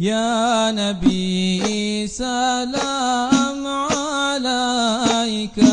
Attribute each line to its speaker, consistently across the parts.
Speaker 1: يا نبي سلام عليك.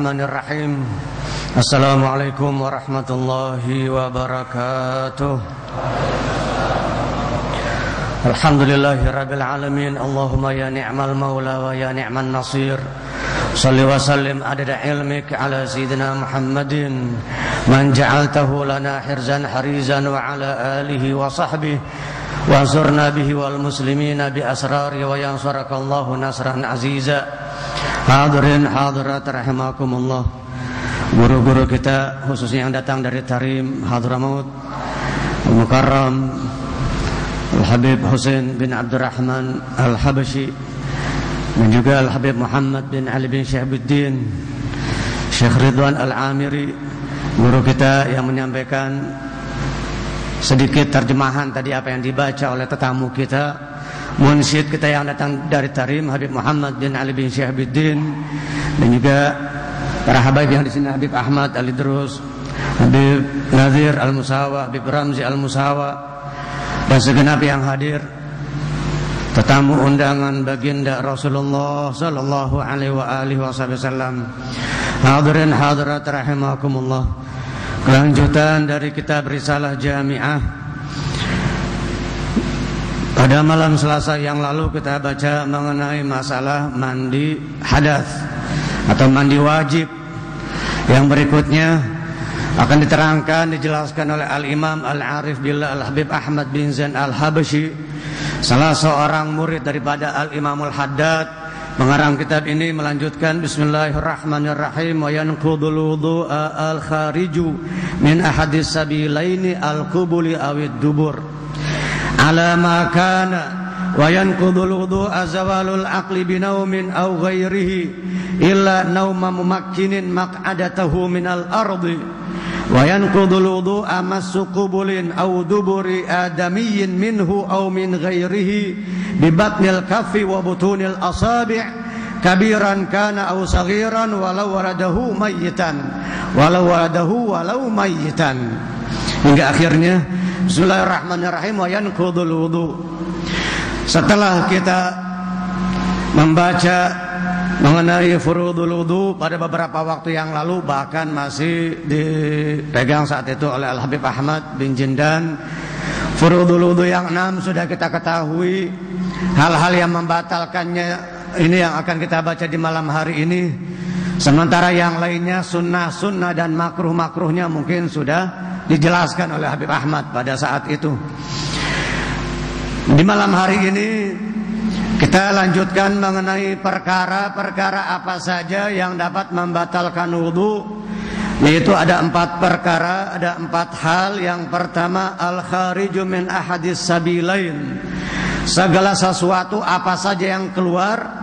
Speaker 2: Bismillahirrahmanirrahim. Assalamualaikum warahmatullahi wabarakatuh. Alhamdulillahi rabbil alamin. Allahumma ya ni'mal maula wa ya ni'man nasir. Salli wa sallim adada ilmik ala sayyidina Muhammadin. Man ja'altahu lana hirzan harizan wa ala alihi wa sahbihi. Wansurna bihi wal muslimina bi asrari wa yansurakallahu nasran aziza Hadirin hadirat rahimakumullah. Guru-guru kita khususnya yang datang dari Tarim Hadramaut Al-Mukarram Al-Habib Hussein bin Abdurrahman Al-Habashi Dan juga Al-Habib Muhammad bin Ali bin Syahibuddin Syekh Ridwan Al-Amiri Guru kita yang menyampaikan sedikit terjemahan tadi apa yang dibaca oleh tetamu kita Munsyid kita yang datang dari Tarim Habib Muhammad bin Ali bin Syahibuddin dan juga para habib yang di sini Habib Ahmad Ali Drus Habib Nazir Al Musawa Habib Ramzi Al Musawa dan segenap yang hadir tetamu undangan baginda Rasulullah sallallahu alaihi wa wasallam. Hadirin hadirat rahimakumullah. Kelanjutan dari kitab risalah jami'ah pada malam Selasa yang lalu kita baca mengenai masalah mandi hadas atau mandi wajib. Yang berikutnya akan diterangkan dijelaskan oleh Al-Imam Al-Arif Billah Al-Habib Ahmad bin Zain Al-Habashi salah seorang murid daripada Al-Imam Al-Haddad mengarang kitab ini melanjutkan Bismillahirrahmanirrahim wa yanqudul wudu'a al-khariju min ahadis sabilaini al-qubuli awid dubur على ما كان وينقض الوضوء زوال العقل بنوم أو غيره إلا نوم ممكن مقعدته من الأرض. وينقض الوضوء مس قبل أو دبر آدمي منه أو من غيره ببطن الكف وبطون الأصابع. كبيرا كان أو صغيرا ولو ولده ميتا ولو ولده ولو ميتا. Hingga akhirnya Bismillahirrahmanirrahim wa yanqudul wudu. Setelah kita membaca mengenai furudul wudu pada beberapa waktu yang lalu bahkan masih dipegang saat itu oleh Al Habib Ahmad bin Jindan furudul wudu yang enam sudah kita ketahui hal-hal yang membatalkannya ini yang akan kita baca di malam hari ini sementara yang lainnya sunnah-sunnah dan makruh-makruhnya mungkin sudah dijelaskan oleh Habib Ahmad pada saat itu. Di malam hari ini kita lanjutkan mengenai perkara-perkara apa saja yang dapat membatalkan wudhu yaitu ada empat perkara, ada empat hal. Yang pertama al-khariju min ahadis sabilain. Segala sesuatu apa saja yang keluar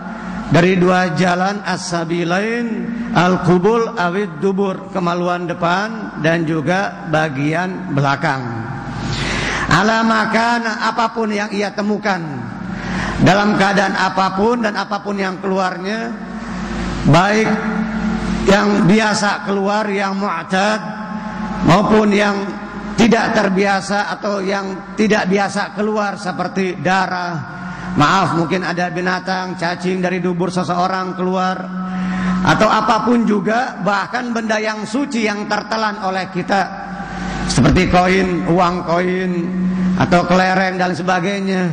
Speaker 2: dari dua jalan as-sabilain al-kubul awid dubur kemaluan depan dan juga bagian belakang. Ala makana apa pun yang ia temukan dalam keadaan apa pun dan apa pun yang keluarnya baik yang biasa keluar yang mu'tad maupun yang tidak terbiasa atau yang tidak biasa keluar seperti darah Maaf mungkin ada binatang cacing dari dubur seseorang keluar. Atau apa pun juga bahkan benda yang suci yang tertelan oleh kita. Seperti koin, uang koin Atau kelereng dan sebagainya.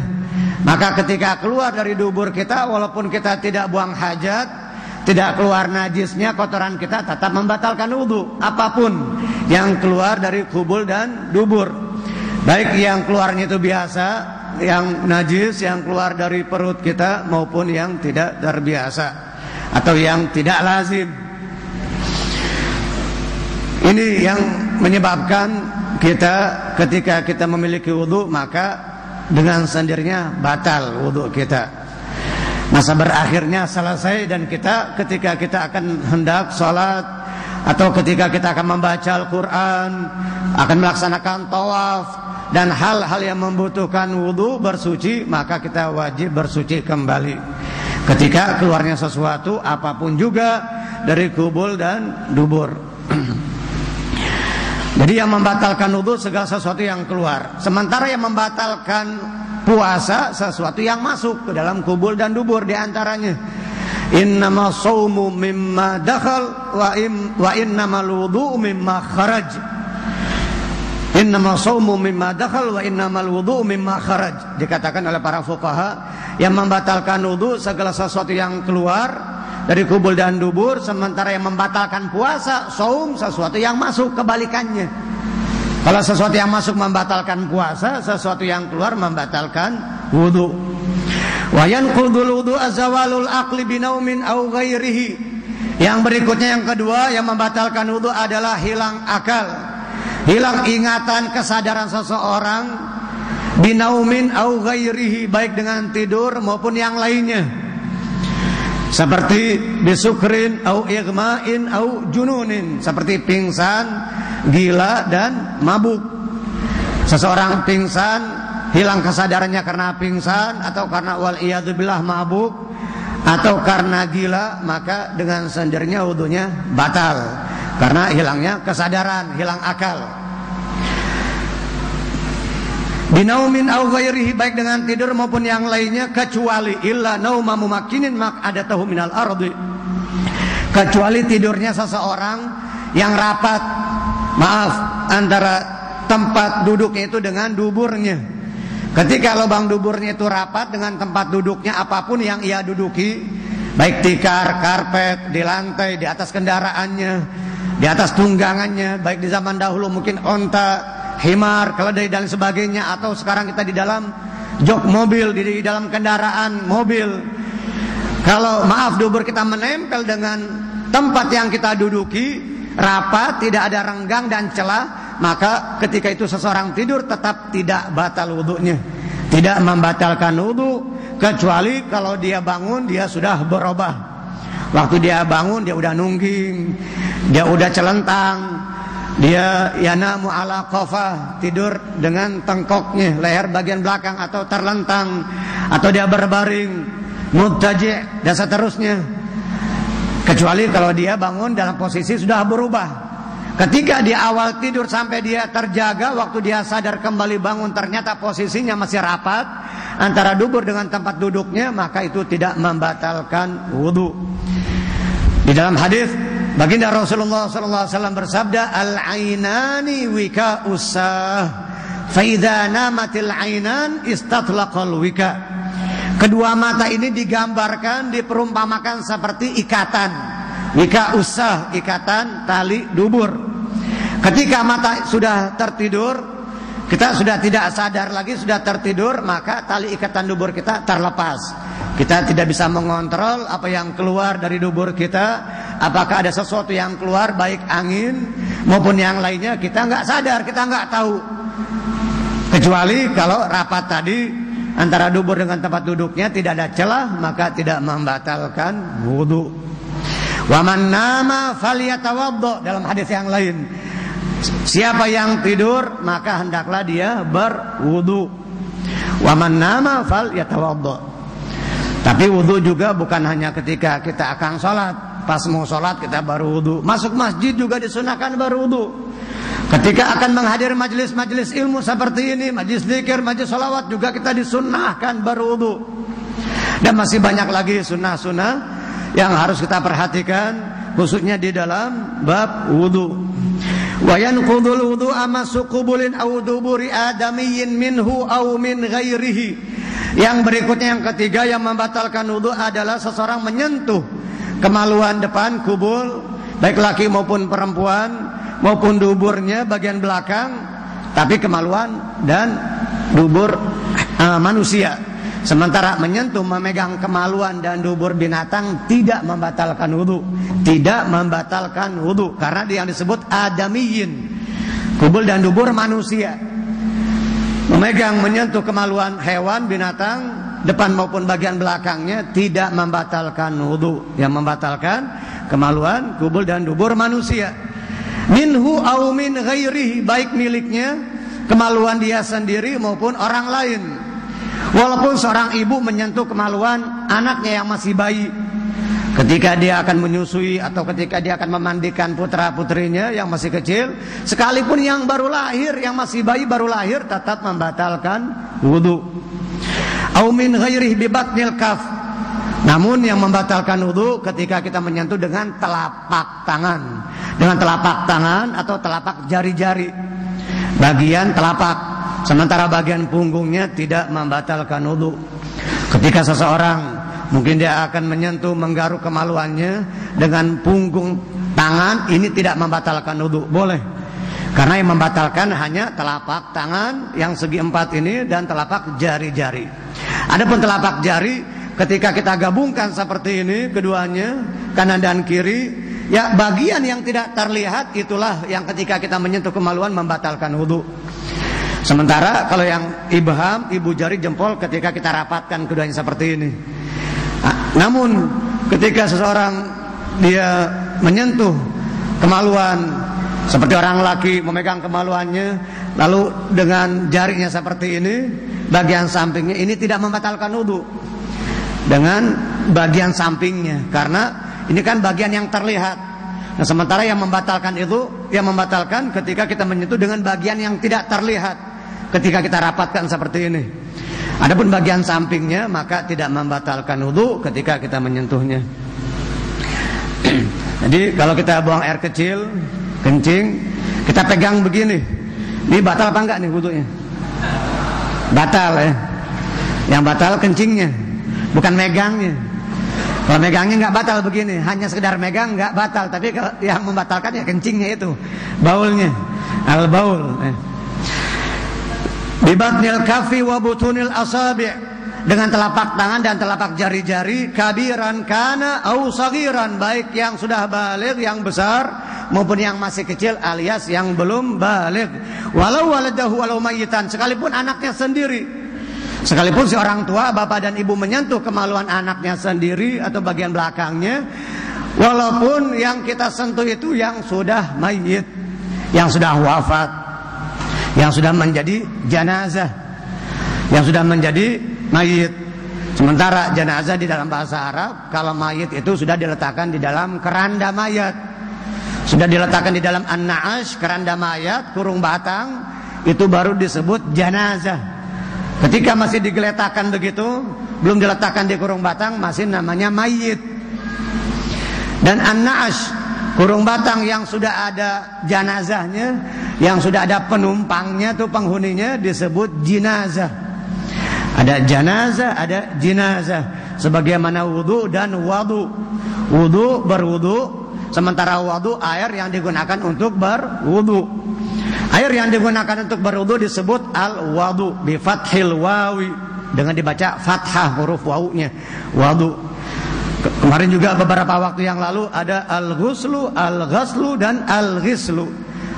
Speaker 2: Maka ketika keluar dari dubur kita Walaupun kita tidak buang hajat tidak keluar najisnya kotoran kita tetap membatalkan wudhu. Apa pun yang keluar dari kubul dan dubur. Baik yang keluarnya itu biasa yang najis yang keluar dari perut kita maupun yang tidak terbiasa atau yang tidak lazim. Ini yang menyebabkan kita ketika kita memiliki wudhu maka dengan sendirinya batal wudhu kita. Masa berakhirnya selesai dan kita ketika kita akan hendak sholat atau ketika kita akan membaca Al-Quran akan melaksanakan tawaf dan hal-hal yang membutuhkan wudhu bersuci maka kita wajib bersuci kembali. Ketika keluarnya sesuatu apa pun juga dari kubul dan dubur. Jadi yang membatalkan wudhu segala sesuatu yang keluar. Sementara yang membatalkan puasa sesuatu yang masuk ke dalam kubul dan dubur di antaranya. Innama sawmu mimma dakhal wa im wa wudu mimma kharaj innama sawmu mimma dakhal wa innamal wudu mimma kharaj dikatakan oleh para fuqaha yang membatalkan wudu segala sesuatu yang keluar dari kubul dan dubur sementara yang membatalkan puasa saum sesuatu yang masuk kebalikannya kalau sesuatu yang masuk membatalkan puasa, sesuatu yang keluar membatalkan wudu. Wa yanqudul wudu azawalul aqli binaumin au ghairihi. Yang berikutnya yang kedua yang membatalkan wudu adalah hilang akal. Hilang ingatan kesadaran seseorang binaumin au ghairihi baik dengan tidur maupun yang lainnya. Seperti bisukrin au igma'in au jununin, seperti pingsan, gila dan mabuk. Seseorang pingsan, hilang kesadarannya karena pingsan atau karena wal billah mabuk atau karena gila, maka dengan sendirinya wudhunya batal karena hilangnya kesadaran, hilang akal. Binaumin au ghairihi baik dengan tidur maupun yang lainnya kecuali illa nauma mumakkinin mak adatahu minal ardi. Kecuali tidurnya seseorang yang rapat maaf antara tempat duduknya itu dengan duburnya. Ketika lubang duburnya itu rapat dengan tempat duduknya apa pun yang ia duduki, baik tikar, karpet, di lantai, di atas kendaraannya, di atas tunggangannya, baik di zaman dahulu mungkin onta, himar, keledai dan sebagainya atau sekarang kita di dalam jok mobil, di dalam kendaraan mobil. Kalau maaf dubur kita menempel dengan tempat yang kita duduki, rapat, tidak ada renggang dan celah, maka ketika itu seseorang tidur tetap tidak batal wudhunya. Tidak membatalkan wudhu, kecuali kalau dia bangun dia sudah berubah. Waktu dia bangun dia udah nungging, dia udah celentang, dia yanamu ala kofa tidur dengan tengkoknya leher bagian belakang atau terlentang atau dia berbaring mutaji dan seterusnya Kecuali kalau dia bangun dalam posisi sudah berubah. Ketika dia awal tidur sampai dia terjaga, waktu dia sadar kembali bangun ternyata posisinya masih rapat antara dubur dengan tempat duduknya, maka itu tidak membatalkan wudhu. Di dalam hadis baginda Rasulullah SAW bersabda, al ainani wika usah, faida namatil ainan istatlaqal wika. Kedua mata ini digambarkan, diperumpamakan seperti ikatan. Wika usah, ikatan tali dubur. Ketika mata sudah tertidur, kita sudah tidak sadar lagi, sudah tertidur, maka tali ikatan dubur kita terlepas. Kita tidak bisa mengontrol apa yang keluar dari dubur kita, apakah ada sesuatu yang keluar baik angin maupun yang lainnya, kita nggak sadar, kita nggak tahu. Kecuali kalau rapat tadi antara dubur dengan tempat duduknya tidak ada celah maka tidak membatalkan wudhu. Waman nama faliyatawaddo dalam hadis yang lain. Siapa yang tidur maka hendaklah dia berwudhu. Waman nama falyatawaddo. Tapi wudhu juga bukan hanya ketika kita akan sholat. Pas mau sholat kita baru wudhu. Masuk masjid juga disunahkan baru wudhu. Ketika akan menghadiri majelis-majelis ilmu seperti ini, majelis zikir, majelis salawat juga kita disunahkan berwudu. Dan masih banyak lagi sunnah-sunnah yang harus kita perhatikan khususnya di dalam bab wudu. Wa yanqudul wudu ama suqubulin aw duburi adamiyyin minhu aw min ghairihi. Yang berikutnya yang ketiga yang membatalkan wudu adalah seseorang menyentuh kemaluan depan kubul baik laki maupun perempuan maupun duburnya bagian belakang tapi kemaluan dan dubur uh, manusia sementara menyentuh memegang kemaluan dan dubur binatang tidak membatalkan wudhu tidak membatalkan wudhu karena yang disebut adamiyin. Kubul dan dubur manusia. Memegang menyentuh kemaluan hewan binatang depan maupun bagian belakangnya tidak membatalkan wudhu yang membatalkan kemaluan kubul dan dubur manusia. Minhu au min ghairihi baik miliknya kemaluan dia sendiri maupun orang lain walaupun seorang ibu menyentuh kemaluan anaknya yang masih bayi ketika dia akan menyusui atau ketika dia akan memandikan putra putrinya yang masih kecil sekalipun yang baru lahir yang masih bayi baru lahir tetap membatalkan wudhu au min ghairihi bi batnil kaf namun yang membatalkan wudhu ketika kita menyentuh dengan telapak tangan. Dengan telapak tangan atau telapak jari-jari. Bagian telapak. Sementara bagian punggungnya tidak membatalkan wudhu. Ketika seseorang mungkin dia akan menyentuh menggaruk kemaluannya dengan punggung tangan ini tidak membatalkan wudhu. Boleh. Karena yang membatalkan hanya telapak tangan yang segi empat ini dan telapak jari-jari. Adapun telapak jari Ketika kita gabungkan seperti ini keduanya kanan dan kiri, ya bagian yang tidak terlihat itulah yang ketika kita menyentuh kemaluan membatalkan wudhu. Sementara kalau yang ibham, ibu jari, jempol ketika kita rapatkan keduanya seperti ini. Nah, namun ketika seseorang dia menyentuh kemaluan seperti orang laki memegang kemaluannya lalu dengan jarinya seperti ini bagian sampingnya ini tidak membatalkan wudhu dengan bagian sampingnya karena ini kan bagian yang terlihat. Nah, sementara yang membatalkan itu yang membatalkan ketika kita menyentuh dengan bagian yang tidak terlihat ketika kita rapatkan seperti ini. Adapun bagian sampingnya maka tidak membatalkan wudhu ketika kita menyentuhnya. Jadi kalau kita buang air kecil, kencing, kita pegang begini. Ini batal apa enggak nih wudhunya? Batal ya. Yang batal kencingnya bukan megangnya. Kalau megangnya nggak batal begini, hanya sekedar megang nggak batal, tapi kalau yang membatalkan ya kencingnya itu, baulnya, al baul. Eh. Bibatnil kafi wa butunil asabi' dengan telapak tangan dan telapak jari-jari kabiran kana au sagiran baik yang sudah balik yang besar maupun yang masih kecil alias yang belum balik. Walau waladahu walau mayitan sekalipun anaknya sendiri. Sekalipun si orang tua, bapak dan ibu menyentuh kemaluan anaknya sendiri atau bagian belakangnya, walaupun yang kita sentuh itu yang sudah mayit, yang sudah wafat, yang sudah menjadi jenazah, yang sudah menjadi mayit. Sementara jenazah di dalam bahasa Arab, kalau mayit itu sudah diletakkan di dalam keranda mayat. Sudah diletakkan di dalam an-na'ash, keranda mayat, kurung batang, itu baru disebut jenazah. Ketika masih digeletakkan begitu, belum diletakkan di kurung batang, masih namanya mayit. Dan an-na'ash, kurung batang yang sudah ada jenazahnya, yang sudah ada penumpangnya tuh penghuninya disebut jenazah. Ada jenazah, ada jenazah. Sebagaimana wudhu dan wadu. Wudhu berwudhu, sementara wadu air yang digunakan untuk berwudhu. Air yang digunakan untuk berwudu disebut al-wadu bi fathil wawi dengan dibaca fathah huruf wawunya. Wadu. Kemarin juga beberapa waktu yang lalu ada al-ghuslu, al-ghaslu dan al-ghislu.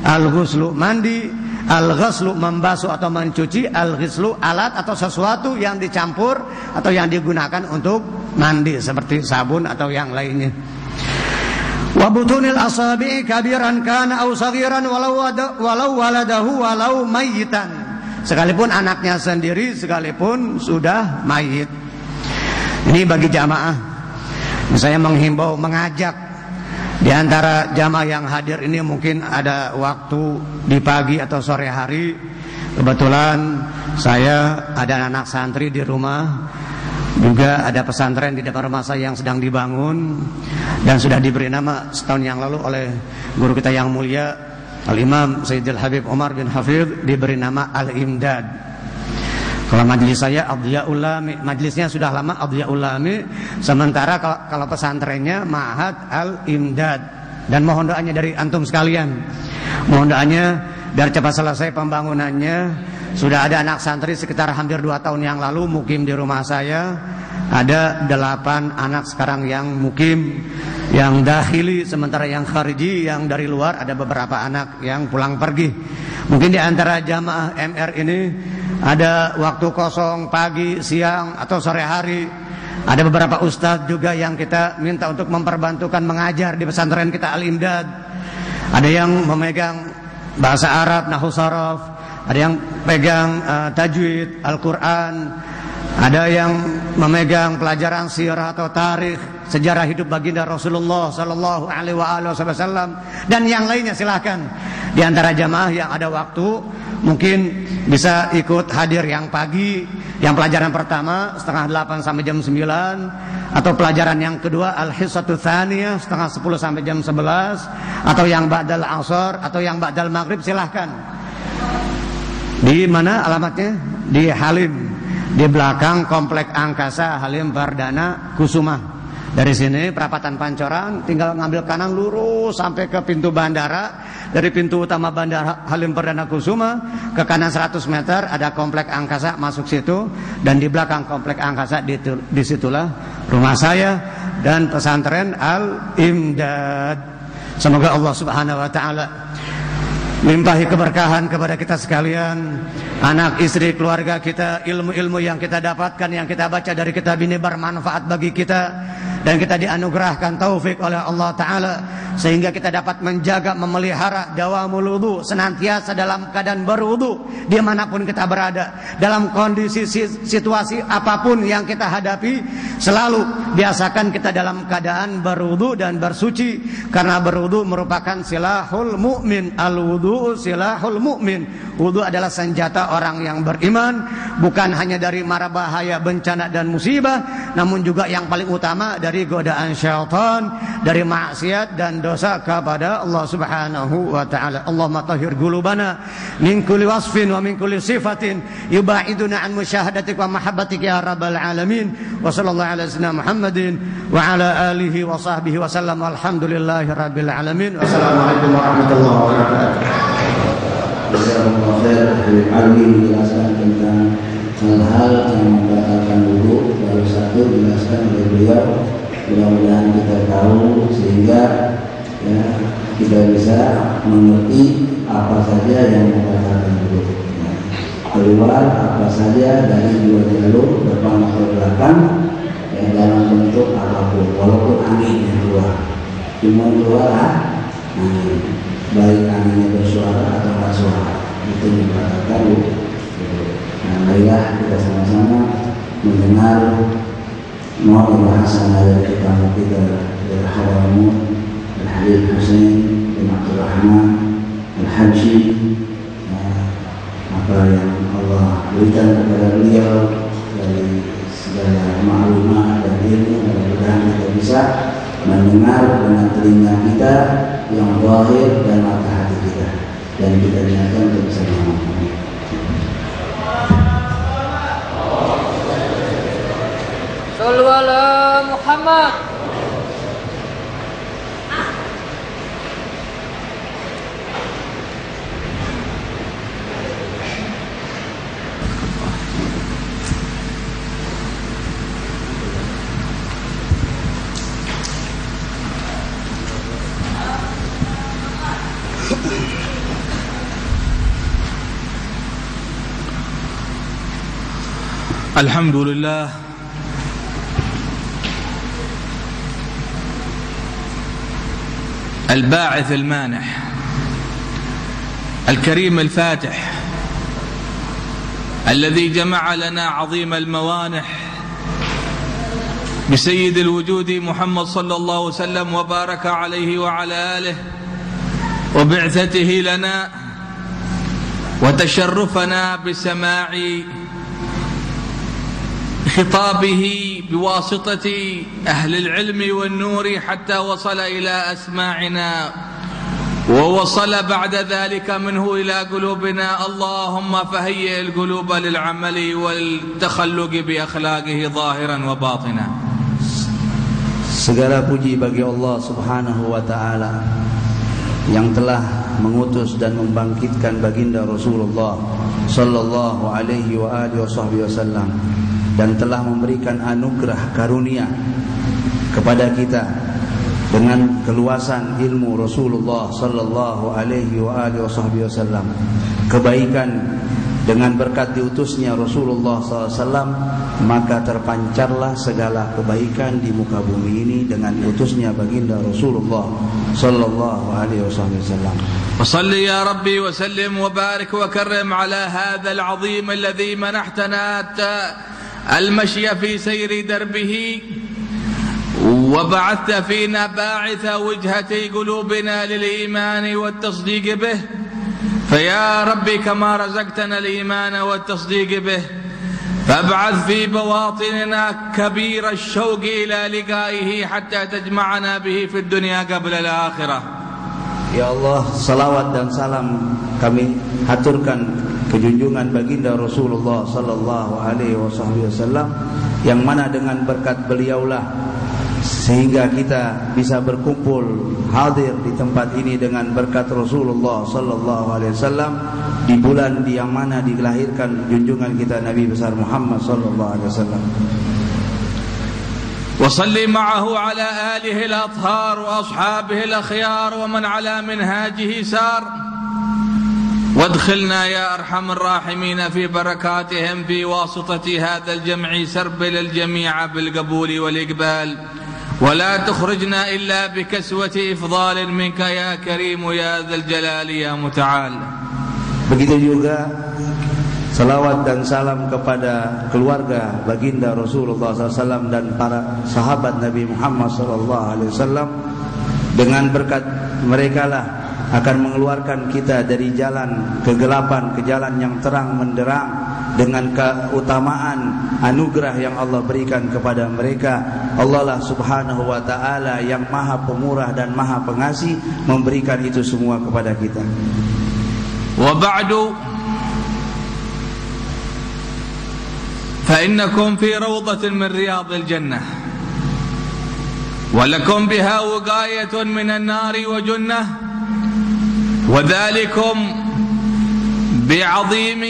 Speaker 2: Al-ghuslu mandi, al-ghaslu membasuh atau mencuci, al-ghislu alat atau sesuatu yang dicampur atau yang digunakan untuk mandi seperti sabun atau yang lainnya. Wa butunil asabi'i kabiran kana au saghiran walau walau waladahu walau mayitan. Sekalipun anaknya sendiri sekalipun sudah mayit. Ini bagi jamaah. Saya menghimbau mengajak di antara jamaah yang hadir ini mungkin ada waktu di pagi atau sore hari. Kebetulan saya ada anak santri di rumah juga ada pesantren di depan rumah saya yang sedang dibangun dan sudah diberi nama setahun yang lalu oleh guru kita yang mulia Al-Imam Sayyidil Habib Umar bin Hafidh diberi nama Al-Imdad. Kalau majlis saya Abdiya Ulami, majlisnya sudah lama Abdiya Ulami. Sementara kalau, kalau pesantrennya Mahat Al Imdad. Dan mohon doanya dari antum sekalian. Mohon doanya biar cepat selesai pembangunannya. Sudah ada anak santri sekitar hampir dua tahun yang lalu mukim di rumah saya. Ada delapan anak sekarang yang mukim Yang dahili sementara yang khariji Yang dari luar ada beberapa anak yang pulang pergi Mungkin di antara jamaah MR ini Ada waktu kosong pagi, siang atau sore hari. Ada beberapa ustadz juga yang kita minta untuk memperbantukan mengajar di pesantren kita Al-Imdad Ada yang memegang bahasa Arab, Nahu Saraf Ada yang pegang uh, tajwid, Al-Quran. Ada yang memegang pelajaran sirah atau tarikh, sejarah hidup baginda Rasulullah sallallahu alaihi wasallam dan yang lainnya silahkan. Di antara jamaah yang ada waktu mungkin bisa ikut hadir yang pagi, yang pelajaran pertama setengah delapan sampai jam sembilan atau pelajaran yang kedua al-hissatu tsaniyah setengah sepuluh sampai jam sebelas atau yang ba'dal asar atau yang ba'dal maghrib silahkan. Di mana alamatnya? Di Halim di belakang komplek angkasa Halim Perdana Kusuma. Dari sini perapatan Pancoran tinggal ngambil kanan lurus sampai ke pintu bandara. Dari pintu utama bandara Halim Perdana Kusuma ke kanan 100 meter ada komplek angkasa masuk situ dan di belakang komplek angkasa di situlah rumah saya dan pesantren Al Imdad. Semoga Allah Subhanahu wa taala limpahi keberkahan kepada kita sekalian anak istri keluarga kita ilmu-ilmu yang kita dapatkan yang kita baca dari kitab ini bermanfaat bagi kita dan kita dianugerahkan taufik oleh Allah Ta'ala sehingga kita dapat menjaga memelihara dawamul wudu senantiasa dalam keadaan berwudu di mana pun kita berada. Dalam kondisi situasi apa pun yang kita hadapi selalu biasakan kita dalam keadaan berwudu dan bersuci karena berwudu merupakan silahul mu'min. Al wudu silahul mu'min. Wudu adalah senjata orang yang beriman bukan hanya dari mara bahaya bencana dan musibah namun juga yang paling utama dari dari godaan syaitan, dari maksiat dan dosa kepada Allah Subhanahu wa taala. Allahumma tahhir qulubana min kulli wasfin wa min kulli sifatin yubaiduna an musyahadatik wa mahabbatik ya rabbal alamin. Wa sallallahu ala sayyidina Muhammadin wa ala alihi wa sahbihi wa sallam. Alhamdulillahi rabbil alamin. Wassalamualaikum warahmatullahi wabarakatuh.
Speaker 3: Tentang hal-hal yang membatalkan wudhu baru satu dijelaskan oleh beliau mudah-mudahan kita tahu sehingga ya kita bisa mengerti apa saja yang membatalkan dulu ya. keluar apa saja dari dua jalur depan atau belakang ya, dalam bentuk apa pun walaupun angin yang keluar cuma keluar ah, angin baik anginnya bersuara atau tidak suara itu membatalkan dulu nah marilah kita sama-sama mendengar موعظة حسنة للختام كده للحرمون الحبيب حسين بن عبد الرحمن الحجي apa yang Allah berikan kepada beliau dari segala maklumat dan ilmu mudah-mudahan kita bisa mendengar dengan telinga kita yang zahir dan mata hati kita dan kita niatkan untuk bisa
Speaker 4: قل على محمد.
Speaker 5: الحمد لله الباعث المانح الكريم الفاتح الذي جمع لنا عظيم الموانح بسيد الوجود محمد صلى الله وسلم وبارك عليه وعلى آله وبعثته لنا وتشرفنا بسماع خطابه بواسطة أهل العلم والنور حتى وصل إلى أسماعنا ووصل بعد ذلك منه إلى قلوبنا اللهم فهيئ القلوب للعمل والتخلق بأخلاقه ظاهرا وباطنا
Speaker 3: Segala puji bagi Allah Subhanahu wa taala yang telah mengutus dan membangkitkan baginda Rasulullah sallallahu alaihi wa alihi wasallam dan telah memberikan anugerah karunia kepada kita dengan keluasan ilmu Rasulullah sallallahu alaihi wasallam kebaikan dengan berkat diutusnya Rasulullah SAW maka terpancarlah segala kebaikan di muka bumi ini dengan utusnya baginda Rasulullah sallallahu alaihi wasallam.
Speaker 5: Wasalli ya Rabbi wa sallim wa barik wa karrim ala hadzal azim alladhi manahtana المشي في سير دربه وبعثت فينا باعث وجهة قلوبنا للإيمان والتصديق به. فيا ربي كما رزقتنا الإيمان والتصديق به. فابعث في بواطننا كبير الشوق إلى لقائه حتى تجمعنا به في الدنيا قبل الآخرة.
Speaker 3: Ya Allah, salawat dan salam kami haturkan kejunjungan baginda Rasulullah sallallahu alaihi wasallam yang mana dengan berkat beliaulah sehingga kita bisa berkumpul hadir di tempat ini dengan berkat Rasulullah sallallahu alaihi wasallam di bulan di yang mana dilahirkan junjungan kita Nabi besar Muhammad sallallahu alaihi wasallam.
Speaker 5: وصلي معه على آله الأطهار وأصحابه الأخيار ومن على منهاجه سار وادخلنا يا أرحم الراحمين في بركاتهم في واسطة هذا الجمع سربل الجميع بالقبول والإقبال. ولا تخرجنا إلا بكسوة إفضال منك يا كريم يا ذا الجلال يا متعال.
Speaker 3: Begitu juga salawat dan salam kepada keluarga baginda Rasulullah SAW dan para sahabat Nabi Muhammad SAW dengan berkat mereka lah akan mengeluarkan kita dari jalan kegelapan ke jalan yang terang menderang dengan keutamaan anugerah yang Allah berikan kepada mereka Allah lah subhanahu wa ta'ala yang maha pemurah dan maha pengasih memberikan itu semua kepada kita
Speaker 5: وبعد فإنكم في روضة من رياض الجنة ولكم بها وقاية من النار وجنة وذلكم بعظيم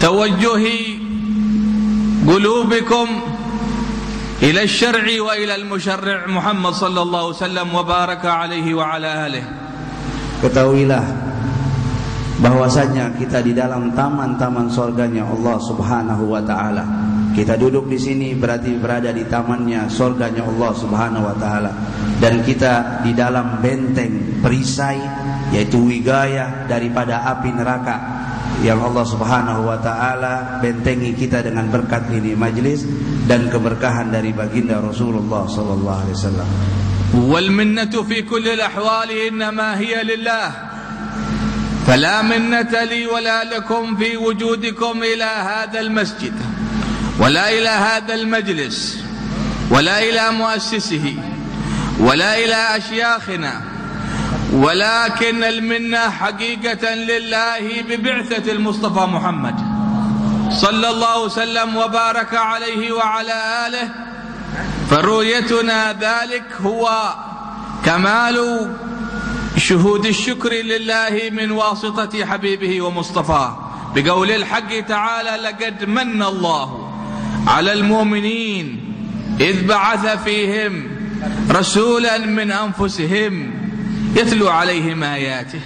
Speaker 5: توجه قلوبكم إلى الشرع وإلى المشرع محمد صلى الله عليه وسلم وبارك عليه وعلى آله
Speaker 3: Ketahuilah bahwasanya kita di dalam taman-taman sorganya Allah Subhanahu wa taala. Kita duduk di sini berarti berada di tamannya sorganya Allah Subhanahu wa taala dan kita di dalam benteng perisai yaitu wigaya daripada api neraka yang Allah Subhanahu wa taala bentengi kita dengan berkat ini majlis dan keberkahan dari baginda Rasulullah sallallahu alaihi wasallam.
Speaker 5: والمنة في كل الأحوال إنما هي لله فلا منة لي ولا لكم في وجودكم إلى هذا المسجد ولا إلى هذا المجلس ولا إلى مؤسسه ولا إلى أشياخنا ولكن المنة حقيقة لله ببعثة المصطفى محمد. صلى الله وسلم وبارك عليه وعلى آله. فرؤيتنا ذلك هو كمال شهود الشكر لله من واسطة حبيبه ومصطفاه بقول الحق تعالى لقد من الله على المؤمنين إذ بعث فيهم رسولا من أنفسهم يتلو عليهم آياته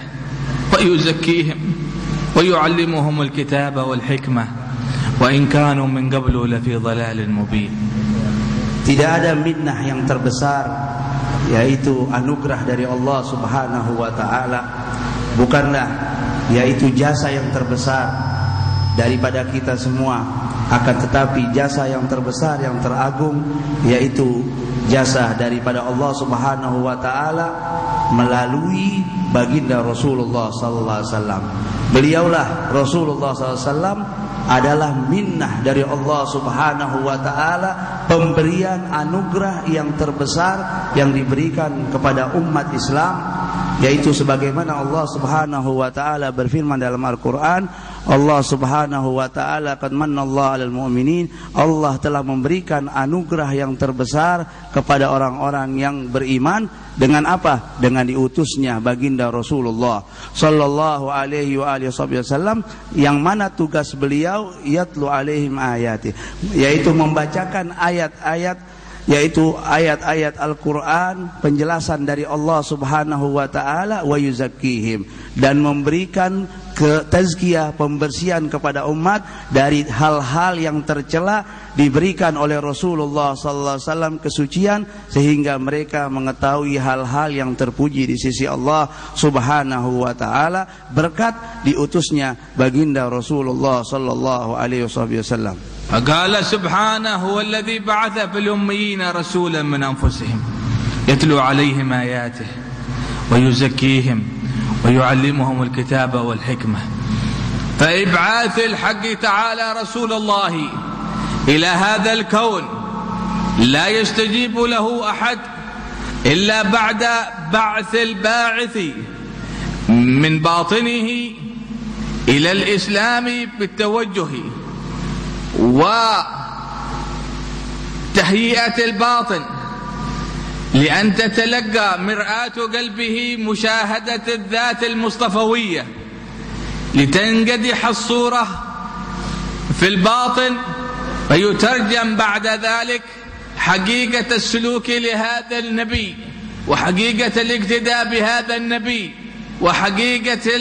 Speaker 5: ويزكيهم ويعلمهم الكتاب والحكمة وإن كانوا من قبل لفي ضلال مبين
Speaker 3: Tidak ada minnah yang terbesar yaitu anugerah dari Allah Subhanahu wa taala bukanlah yaitu jasa yang terbesar daripada kita semua akan tetapi jasa yang terbesar yang teragung yaitu jasa daripada Allah Subhanahu wa taala melalui baginda Rasulullah sallallahu alaihi wasallam. Beliaulah Rasulullah sallallahu alaihi wasallam adalah minnah dari Allah Subhanahu wa taala, pemberian anugerah yang terbesar yang diberikan kepada umat Islam yaitu sebagaimana Allah Subhanahu wa taala berfirman dalam Al-Qur'an Allah Subhanahu wa taala qad manallahu 'alal mu'minin Allah telah memberikan anugerah yang terbesar kepada orang-orang yang beriman dengan apa? Dengan diutusnya baginda Rasulullah sallallahu alaihi wa alihi wasallam yang mana tugas beliau yatlu alaihim ayati yaitu membacakan ayat-ayat yaitu ayat-ayat Al-Qur'an penjelasan dari Allah Subhanahu wa taala wa yuzakkihim dan memberikan ke tazkiyah pembersihan kepada umat dari hal-hal yang tercela diberikan oleh Rasulullah sallallahu alaihi wasallam kesucian sehingga mereka mengetahui hal-hal yang terpuji di sisi Allah Subhanahu wa taala berkat diutusnya baginda Rasulullah sallallahu alaihi wasallam.
Speaker 5: Qala subhanahu alladhi ba'atha fil ummiyin rasulan min anfusihim yatlu alaihim ayatihi wa yuzakkihim ويعلمهم الكتاب والحكمة. فإبعاث الحق تعالى رسول الله إلى هذا الكون لا يستجيب له أحد إلا بعد بعث الباعث من باطنه إلى الإسلام بالتوجه وتهيئة الباطن. لأن تتلقى مرآة قلبه مشاهدة الذات المصطفوية لتنقدح الصورة في الباطن فيترجم بعد ذلك حقيقة السلوك لهذا النبي وحقيقة الاقتداء بهذا النبي وحقيقة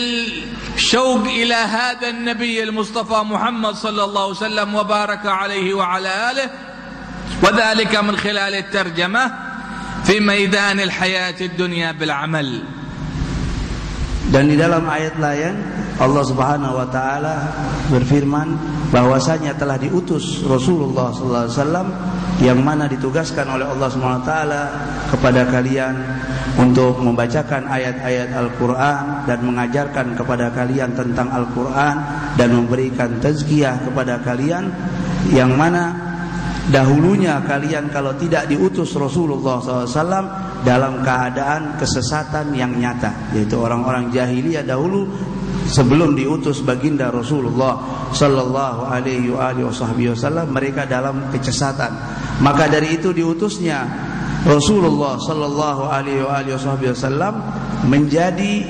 Speaker 5: الشوق إلى هذا النبي المصطفى محمد صلى الله عليه وسلم وبارك عليه وعلى آله. وذلك من خلال الترجمة في ميدان hayatid الدنيا بالعمل
Speaker 3: dan di dalam ayat lain Allah Subhanahu wa taala berfirman bahwasanya telah diutus Rasulullah sallallahu alaihi wasallam yang mana ditugaskan oleh Allah Subhanahu wa taala kepada kalian untuk membacakan ayat-ayat Al-Qur'an dan mengajarkan kepada kalian tentang Al-Qur'an dan memberikan tazkiyah kepada kalian yang mana dahulunya kalian kalau tidak diutus Rasulullah SAW dalam keadaan kesesatan yang nyata yaitu orang-orang jahiliyah dahulu sebelum diutus baginda Rasulullah sallallahu alaihi wasallam mereka dalam kecesatan. Maka dari itu diutusnya Rasulullah sallallahu alaihi wasallam menjadi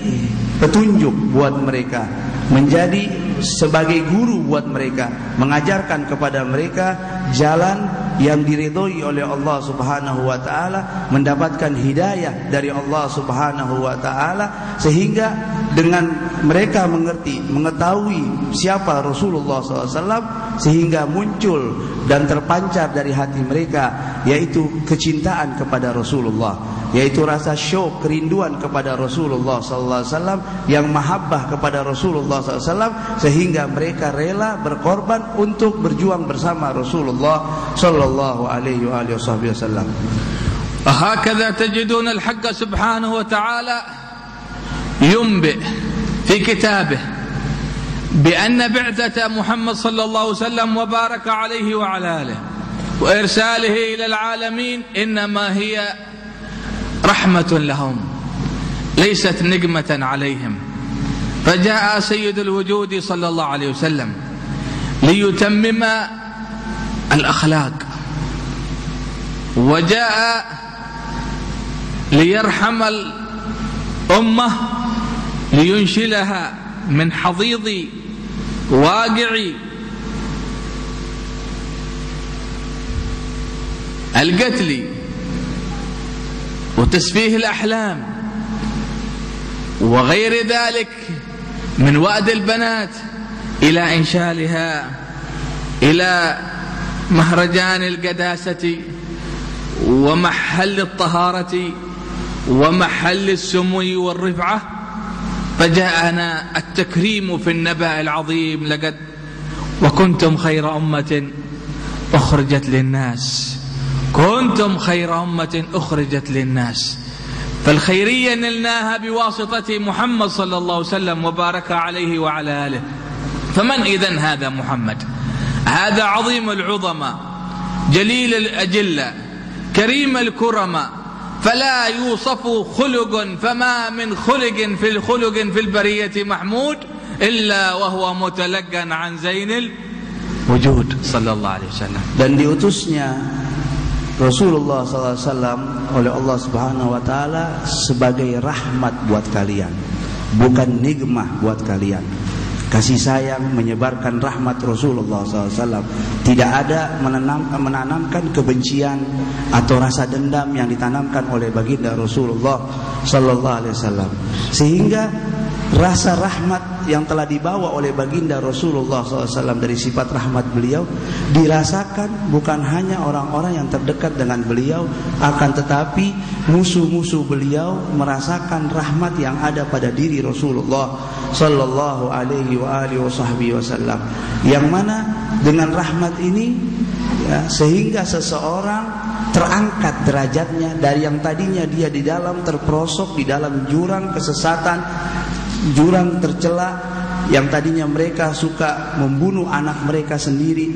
Speaker 3: petunjuk buat mereka menjadi sebagai guru buat mereka mengajarkan kepada mereka jalan yang diridhoi oleh Allah Subhanahu wa taala mendapatkan hidayah dari Allah Subhanahu wa taala sehingga dengan mereka mengerti mengetahui siapa Rasulullah SAW sehingga muncul dan terpancar dari hati mereka yaitu kecintaan kepada Rasulullah yaitu rasa syok kerinduan kepada Rasulullah sallallahu alaihi wasallam yang mahabbah kepada Rasulullah sallallahu alaihi wasallam sehingga mereka rela berkorban untuk berjuang bersama Rasulullah sallallahu alaihi wasallam.
Speaker 5: هكذا تجدون الحق سبحانه وتعالى ينبئ في كتابه بأن بعثة محمد صلى الله عليه وسلم وبارك عليه وعلى آله وإرساله إلى العالمين إنما هي رحمة لهم ليست نقمة عليهم. فجاء سيد الوجود صلى الله عليه وسلم ليتمم الأخلاق وجاء ليرحم الأمة لينشلها من حضيض واقع القتل. وتسفيه الأحلام وغير ذلك من وأد البنات إلى إنشالها إلى مهرجان القداسة ومحل الطهارة ومحل السمو والرفعة فجاءنا التكريم في النبأ العظيم لقد وكنتم خير أمة أخرجت للناس. كنتم خير أمة أخرجت للناس. فالخيرية نلناها بواسطة محمد صلى الله عليه وسلم وبارك عليه وعلى آله. فمن إذن هذا محمد؟ هذا عظيم العظماء جليل الأجلة كريم الكرماء. فلا يوصف خلق فما من خلق في الخلق في البرية محمود إلا وهو متلقا عن زين الوجود. صلى الله عليه وسلم.
Speaker 3: Dan diutusnya Rasulullah SAW oleh Allah Subhanahu Wa Taala sebagai rahmat buat kalian, bukan nikmah buat kalian. Kasih sayang menyebarkan rahmat Rasulullah SAW Tidak ada menanam, menanamkan kebencian Atau rasa dendam yang ditanamkan oleh baginda Rasulullah SAW Sehingga rasa rahmat yang telah dibawa oleh baginda Rasulullah SAW dari sifat rahmat beliau dirasakan bukan hanya orang-orang yang terdekat dengan beliau akan tetapi musuh-musuh beliau merasakan rahmat yang ada pada diri Rasulullah Sallallahu Alaihi Wasallam. Yang mana dengan rahmat ini ya, sehingga seseorang terangkat derajatnya dari yang tadinya dia di dalam terperosok di dalam jurang kesesatan jurang tercela yang tadinya mereka suka membunuh anak mereka sendiri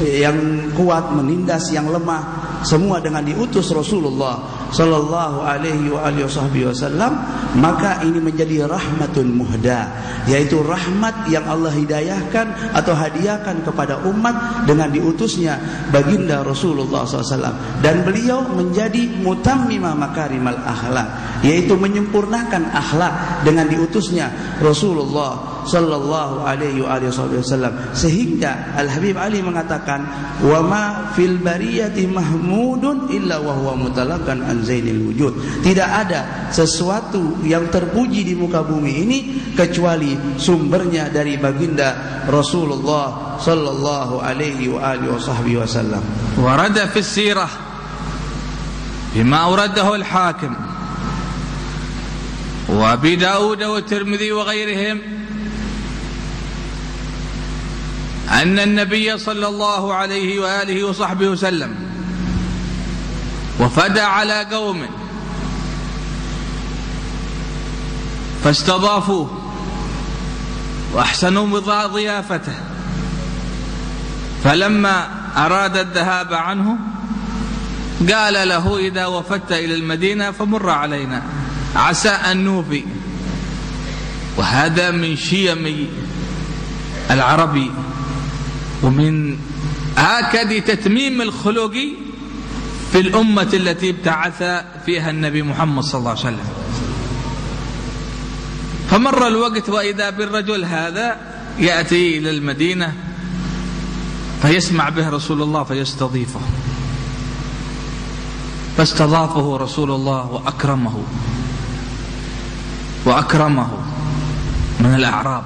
Speaker 3: yang kuat menindas yang lemah semua dengan diutus Rasulullah sallallahu alaihi wa alihi wasallam maka ini menjadi rahmatun muhda yaitu rahmat yang Allah hidayahkan atau hadiahkan kepada umat dengan diutusnya baginda Rasulullah SAW dan beliau menjadi mutammima makarimal akhlak yaitu menyempurnakan akhlak dengan diutusnya Rasulullah sallallahu alaihi wasallam sehingga Al Habib Ali mengatakan wa ma fil bariyati mahmudun illa wa huwa mutalaqan an zainil wujud tidak ada sesuatu yang terpuji di muka bumi ini kecuali sumbernya dari baginda Rasulullah sallallahu alaihi wa alihi wasallam
Speaker 5: warada fi sirah bima awradahu al-hakim وابي داود والترمذي وغيرهم أن النبي صلى الله عليه وآله وصحبه وسلم وفد على قوم فاستضافوه وأحسنوا ضيافته. فلما أراد الذهاب عنه قال له إذا وفدت إلى المدينة فمر علينا عسى أن نوفي. وهذا من شيم العربي. ومن آكد تتميم الخلق في الأمة التي ابتعث فيها النبي محمد صلى الله عليه وسلم. فمر الوقت وإذا بالرجل هذا يأتي إلى المدينة فيسمع به رسول الله فيستضيفه. فاستضافه رسول الله وأكرمه. وأكرمه من الأعراب.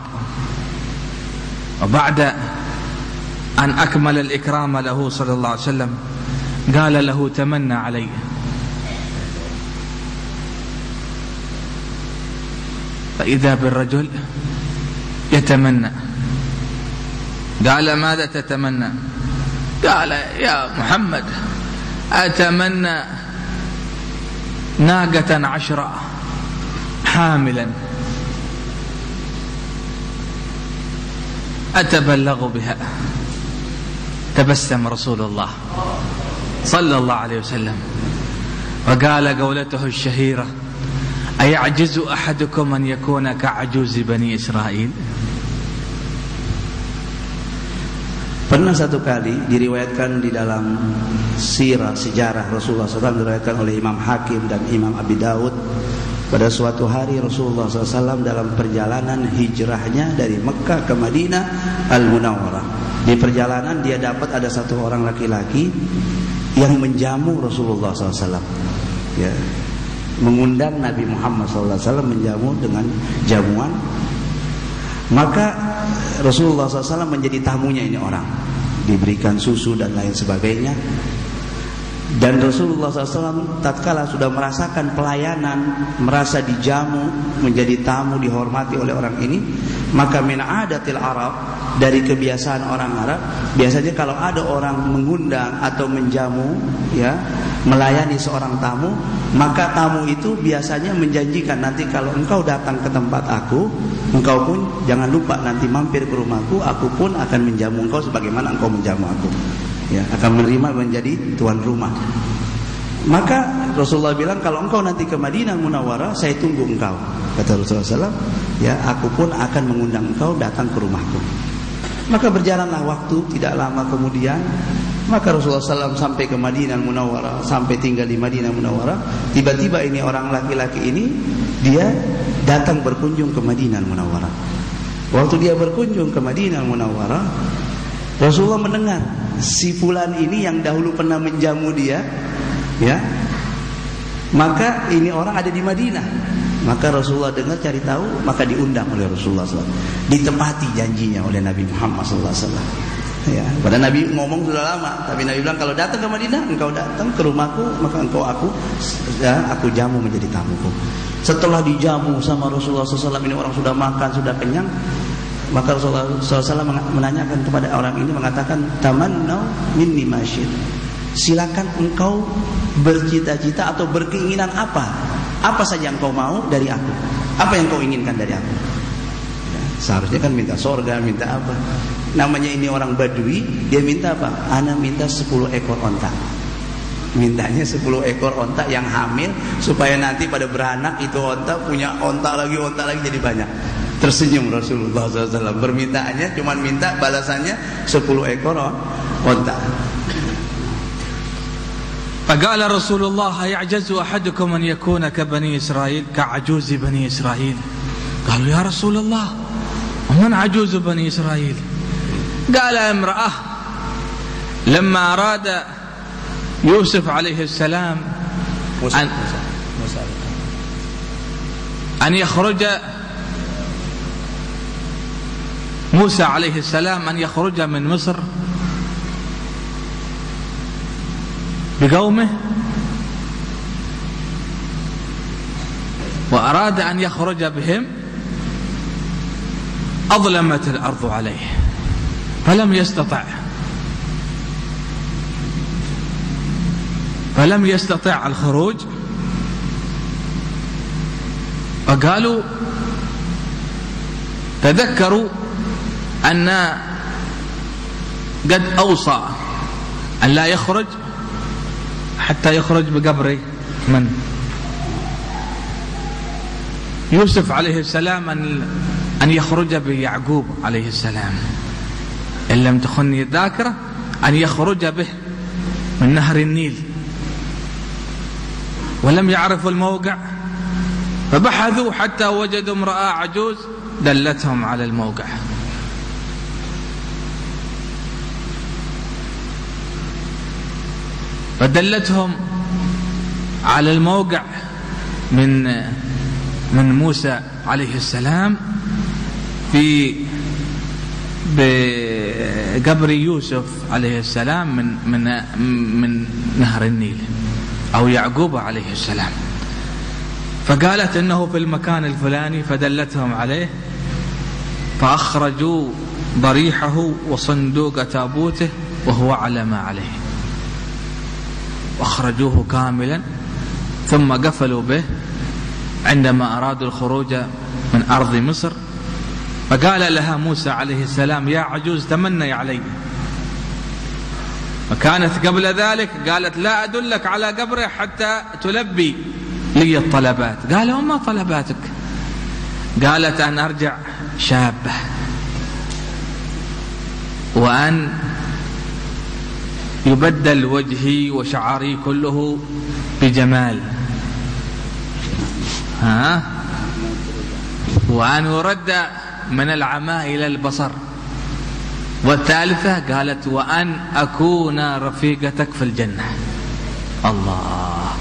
Speaker 5: وبعد أن أكمل الإكرام له صلى الله عليه وسلم. قال له تمنى علي. فإذا بالرجل يتمنى. قال ماذا تتمنى؟ قال يا محمد أتمنى ناقة عشرة حاملا. أتبلغ بها. تبسم رسول الله صلى الله عليه وسلم وقال قولته الشهيرة أيعجز أحدكم أن يكون كعجوز بني إسرائيل
Speaker 3: Pernah satu kali diriwayatkan di dalam sirah sejarah Rasulullah SAW diriwayatkan oleh Imam Hakim dan Imam Abi Daud pada suatu hari Rasulullah SAW dalam perjalanan hijrahnya dari Mekah ke Madinah Al-Munawwarah di perjalanan dia dapat ada satu orang laki-laki yang menjamu Rasulullah SAW ya. Mengundang Nabi Muhammad SAW menjamu dengan jamuan. Maka Rasulullah SAW menjadi tamunya ini orang. Diberikan susu dan lain sebagainya dan Rasulullah SAW tatkala sudah merasakan pelayanan merasa dijamu menjadi tamu dihormati oleh orang ini maka min adatil Arab dari kebiasaan orang Arab biasanya kalau ada orang mengundang atau menjamu ya melayani seorang tamu maka tamu itu biasanya menjanjikan nanti kalau engkau datang ke tempat aku engkau pun jangan lupa nanti mampir ke rumahku aku pun akan menjamu engkau sebagaimana engkau menjamu aku ya akan menerima menjadi tuan rumah Maka Rasulullah bilang kalau engkau nanti ke Madinah Munawwarah, saya tunggu engkau. Kata Rasulullah SAW, ya aku pun akan mengundang engkau datang ke rumahku. Maka berjalanlah waktu tidak lama kemudian maka Rasulullah SAW sampai ke Madinah Munawwarah, sampai tinggal di Madinah Munawwarah. Tiba-tiba ini orang laki-laki ini dia datang berkunjung ke Madinah Munawwarah. Waktu dia berkunjung ke Madinah Munawwarah, Rasulullah mendengar si fulan ini yang dahulu pernah menjamu dia, ya. Maka ini orang ada di Madinah. Maka Rasulullah dengar cari tahu, maka diundang oleh Rasulullah SAW. Ditepati janjinya oleh Nabi Muhammad SAW. Ya, pada Nabi ngomong sudah lama, tapi Nabi bilang kalau datang ke Madinah, engkau datang ke rumahku, maka engkau aku ya, aku jamu menjadi tamuku. Setelah dijamu sama Rasulullah SAW ini orang sudah makan, sudah kenyang, maka Rasulullah SAW menanyakan kepada orang ini mengatakan tamanna minni masyid. Silakan engkau bercita-cita atau berkeinginan apa? Apa saja yang kau mau dari aku? Apa yang kau inginkan dari aku? Ya, seharusnya kan minta sorga, minta apa? namanya ini orang badui dia minta apa ana minta 10 ekor onta mintanya 10 ekor onta yang hamil supaya nanti pada beranak itu onta punya onta lagi onta lagi jadi banyak tersenyum Rasulullah SAW permintaannya cuma minta balasannya 10 ekor onta.
Speaker 5: فقال رسول الله يعجز أحدكم أن يكون كبني إسرائيل كعجوز بني إسرائيل قالوا يا رسول الله ومن عجوز بني إسرائيل قال امرأة لما أراد يوسف عليه السلام أن, أن يخرج موسى عليه السلام أن يخرج من مصر بقومه وأراد أن يخرج بهم أظلمت الأرض عليه فلم يستطع فلم يستطع الخروج فقالوا تذكروا أن قد أوصى أن لا يخرج حتى يخرج بقبر من؟ يوسف عليه السلام أن أن يخرج بيعقوب عليه السلام. إن لم تخني الذاكرة أن يخرج به من نهر النيل. ولم يعرفوا الموقع فبحثوا حتى وجدوا امرأة عجوز دلتهم على الموقع. فدلتهم على الموقع من من موسى عليه السلام في بقبر يوسف عليه السلام من من من نهر النيل أو يعقوب عليه السلام. فقالت إنه في المكان الفلاني فدلتهم عليه فأخرجوا ضريحه وصندوق تابوته وهو على ما عليه. وأخرجوه كاملا ثم قفلوا به عندما أرادوا الخروج من أرض مصر. فقال لها موسى عليه السلام يا عجوز تمني علي. فكانت قبل ذلك قالت لا أدلك على قبره حتى تلبي لي الطلبات. قال وما طلباتك؟ قالت أن أرجع شابة وأن يبدل وجهي وشعري كله بجمال. ها؟ وأن يرد من العماء إلى البصر. والثالثة قالت وأن أكون رفيقتك في الجنة. الله.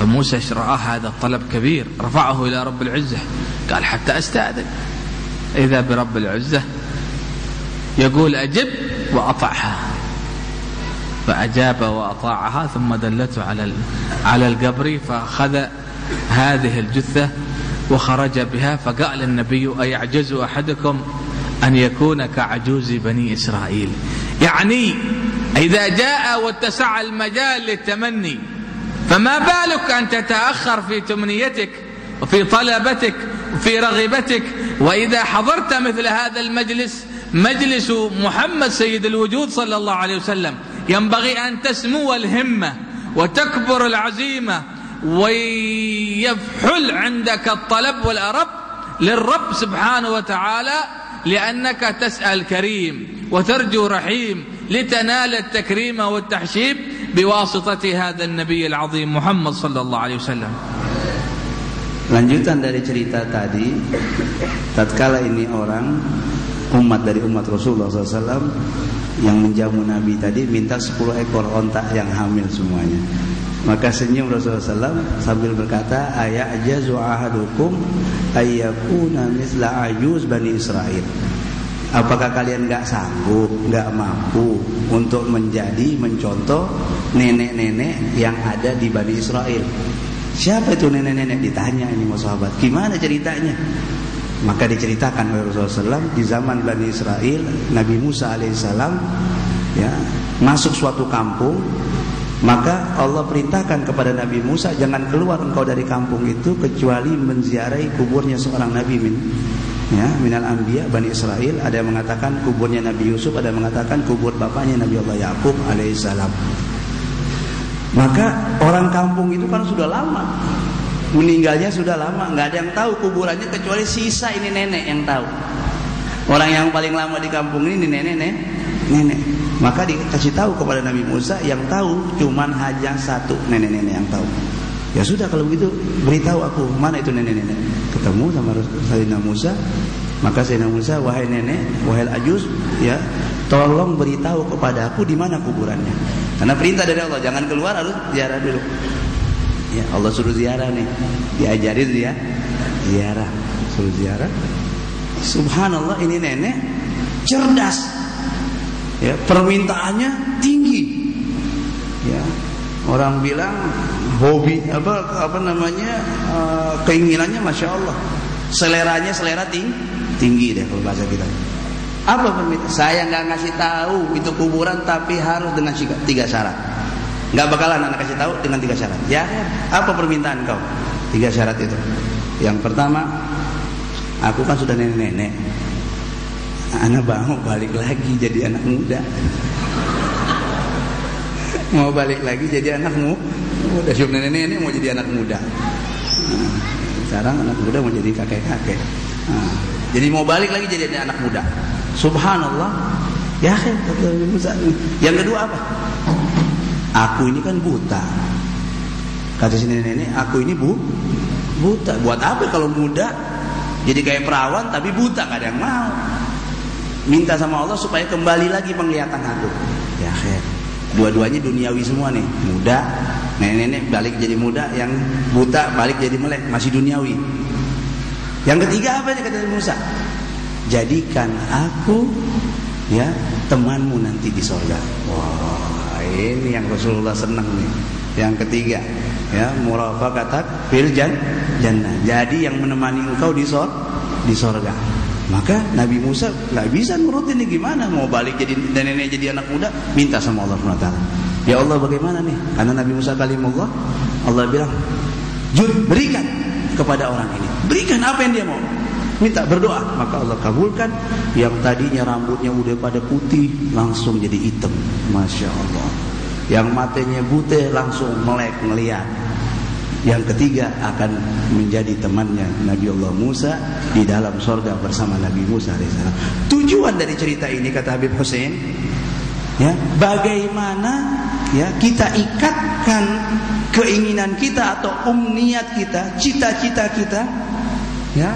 Speaker 5: فموسى رأى؟ هذا الطلب كبير. رفعه إلى رب العزة. قال حتى أستأذن. إذا برب العزة يقول أجب وأطعها. فأجاب وأطاعها ثم دلته على على القبر فأخذ هذه الجثة وخرج بها فقال النبي أيعجز أحدكم أن يكون كعجوز بني إسرائيل؟ يعني إذا جاء واتسع المجال للتمني فما بالك أن تتأخر في تمنيتك وفي طلبتك وفي رغبتك؟ وإذا حضرت مثل هذا المجلس مجلس محمد سيد الوجود صلى الله عليه وسلم. ينبغي أن تسمو الهمة وتكبر العزيمة ويفحل عندك الطلب والأرب للرب سبحانه وتعالى لأنك تسأل كريم وترجو رحيم لتنال التكريم والتحشيب بواسطة هذا النبي العظيم محمد صلى الله عليه وسلم.
Speaker 3: Lanjutan dari cerita tadi, tatkala ini orang umat dari umat Rasulullah SAW yang menjamu Nabi tadi minta 10 ekor ontak yang hamil semuanya. Maka senyum Rasulullah SAW sambil berkata, ayat ajazu ahadukum ayyakuna misla ajuz bani Israel. Apakah kalian nggak sanggup, nggak mampu untuk menjadi mencontoh nenek-nenek yang ada di Bani Israel? Siapa itu nenek-nenek ditanya ini mas sahabat. Gimana ceritanya? Maka diceritakan oleh Rasulullah SAW di zaman Bani Israel, Nabi Musa alaihissalam ya masuk suatu kampung, maka Allah perintahkan kepada Nabi Musa jangan keluar engkau dari kampung itu kecuali menziarahi kuburnya seorang nabi min ya minal anbiya Bani Israel. Ada yang mengatakan kuburnya Nabi Yusuf ada yang mengatakan kubur bapaknya Nabi Allah Yakub alaihissalam maka orang kampung itu kan sudah lama meninggalnya sudah lama, nggak ada yang tahu kuburannya kecuali sisa ini nenek yang tahu. Orang yang paling lama di kampung ini nenek nenek. nenek. Maka dikasih tahu kepada Nabi Musa yang tahu cuman hanya satu nenek-nenek yang tahu. Ya sudah kalau begitu beritahu aku mana itu nenek-nenek. Ketemu sama Sayyidina Musa, maka Sayyidina Musa wahai nenek, wahai ajus, ya tolong beritahu kepada aku di mana kuburannya. Karena perintah dari Allah, jangan keluar harus ziarah dulu. Ya, Allah suruh ziarah nih. Diajarin dia ziarah, suruh ziarah. Subhanallah ini nenek cerdas. Ya, permintaannya tinggi. Ya. Orang bilang hobi apa apa namanya uh, keinginannya masya Allah seleranya selera tinggi tinggi deh kalau bahasa kita apa permintaan? Saya nggak ngasih tahu itu kuburan tapi harus dengan tiga syarat. Nggak bakalan anak kasih tahu dengan tiga syarat. Ya, apa permintaan kau? Tiga syarat itu. Yang pertama, aku kan sudah nenek-nenek. Anak mau balik lagi jadi anak muda. mau balik lagi jadi anak muda. Sudah nenek-nenek mau jadi anak muda. Nah, sekarang anak muda mau jadi kakek-kakek. Nah, jadi mau balik lagi jadi anak muda. Subhanallah. Ya. Yang kedua apa? Aku ini kan buta. Kata si nenek, aku ini bu buta. Buat apa kalau muda? Jadi kayak perawan tapi buta, gak ada yang mau. Minta sama Allah supaya kembali lagi penglihatan aku. Ya khair. Dua-duanya duniawi semua nih. Muda, nenek-nenek balik jadi muda, yang buta balik jadi melek, masih duniawi. Yang ketiga apa nih kata Musa? jadikan aku ya temanmu nanti di sorga. Wah ini yang Rasulullah senang nih. Yang ketiga ya murafaqatak fil jannah. Jadi yang menemani engkau di sor di sorga. Maka Nabi Musa nggak bisa nurutin ini gimana mau balik jadi dan nenek jadi anak muda minta sama Allah SWT. Ya Allah bagaimana nih? Karena Nabi Musa kalimullah Allah bilang jur berikan kepada orang ini. Berikan apa yang dia mau minta berdoa maka Allah kabulkan yang tadinya rambutnya udah pada putih langsung jadi hitam masya Allah yang matanya buta langsung melek melihat yang ketiga akan menjadi temannya Nabi Allah Musa di dalam sorga bersama Nabi Musa. Tujuan dari cerita ini kata Habib Hussein, ya bagaimana ya kita ikatkan keinginan kita atau umniat kita, cita-cita kita, ya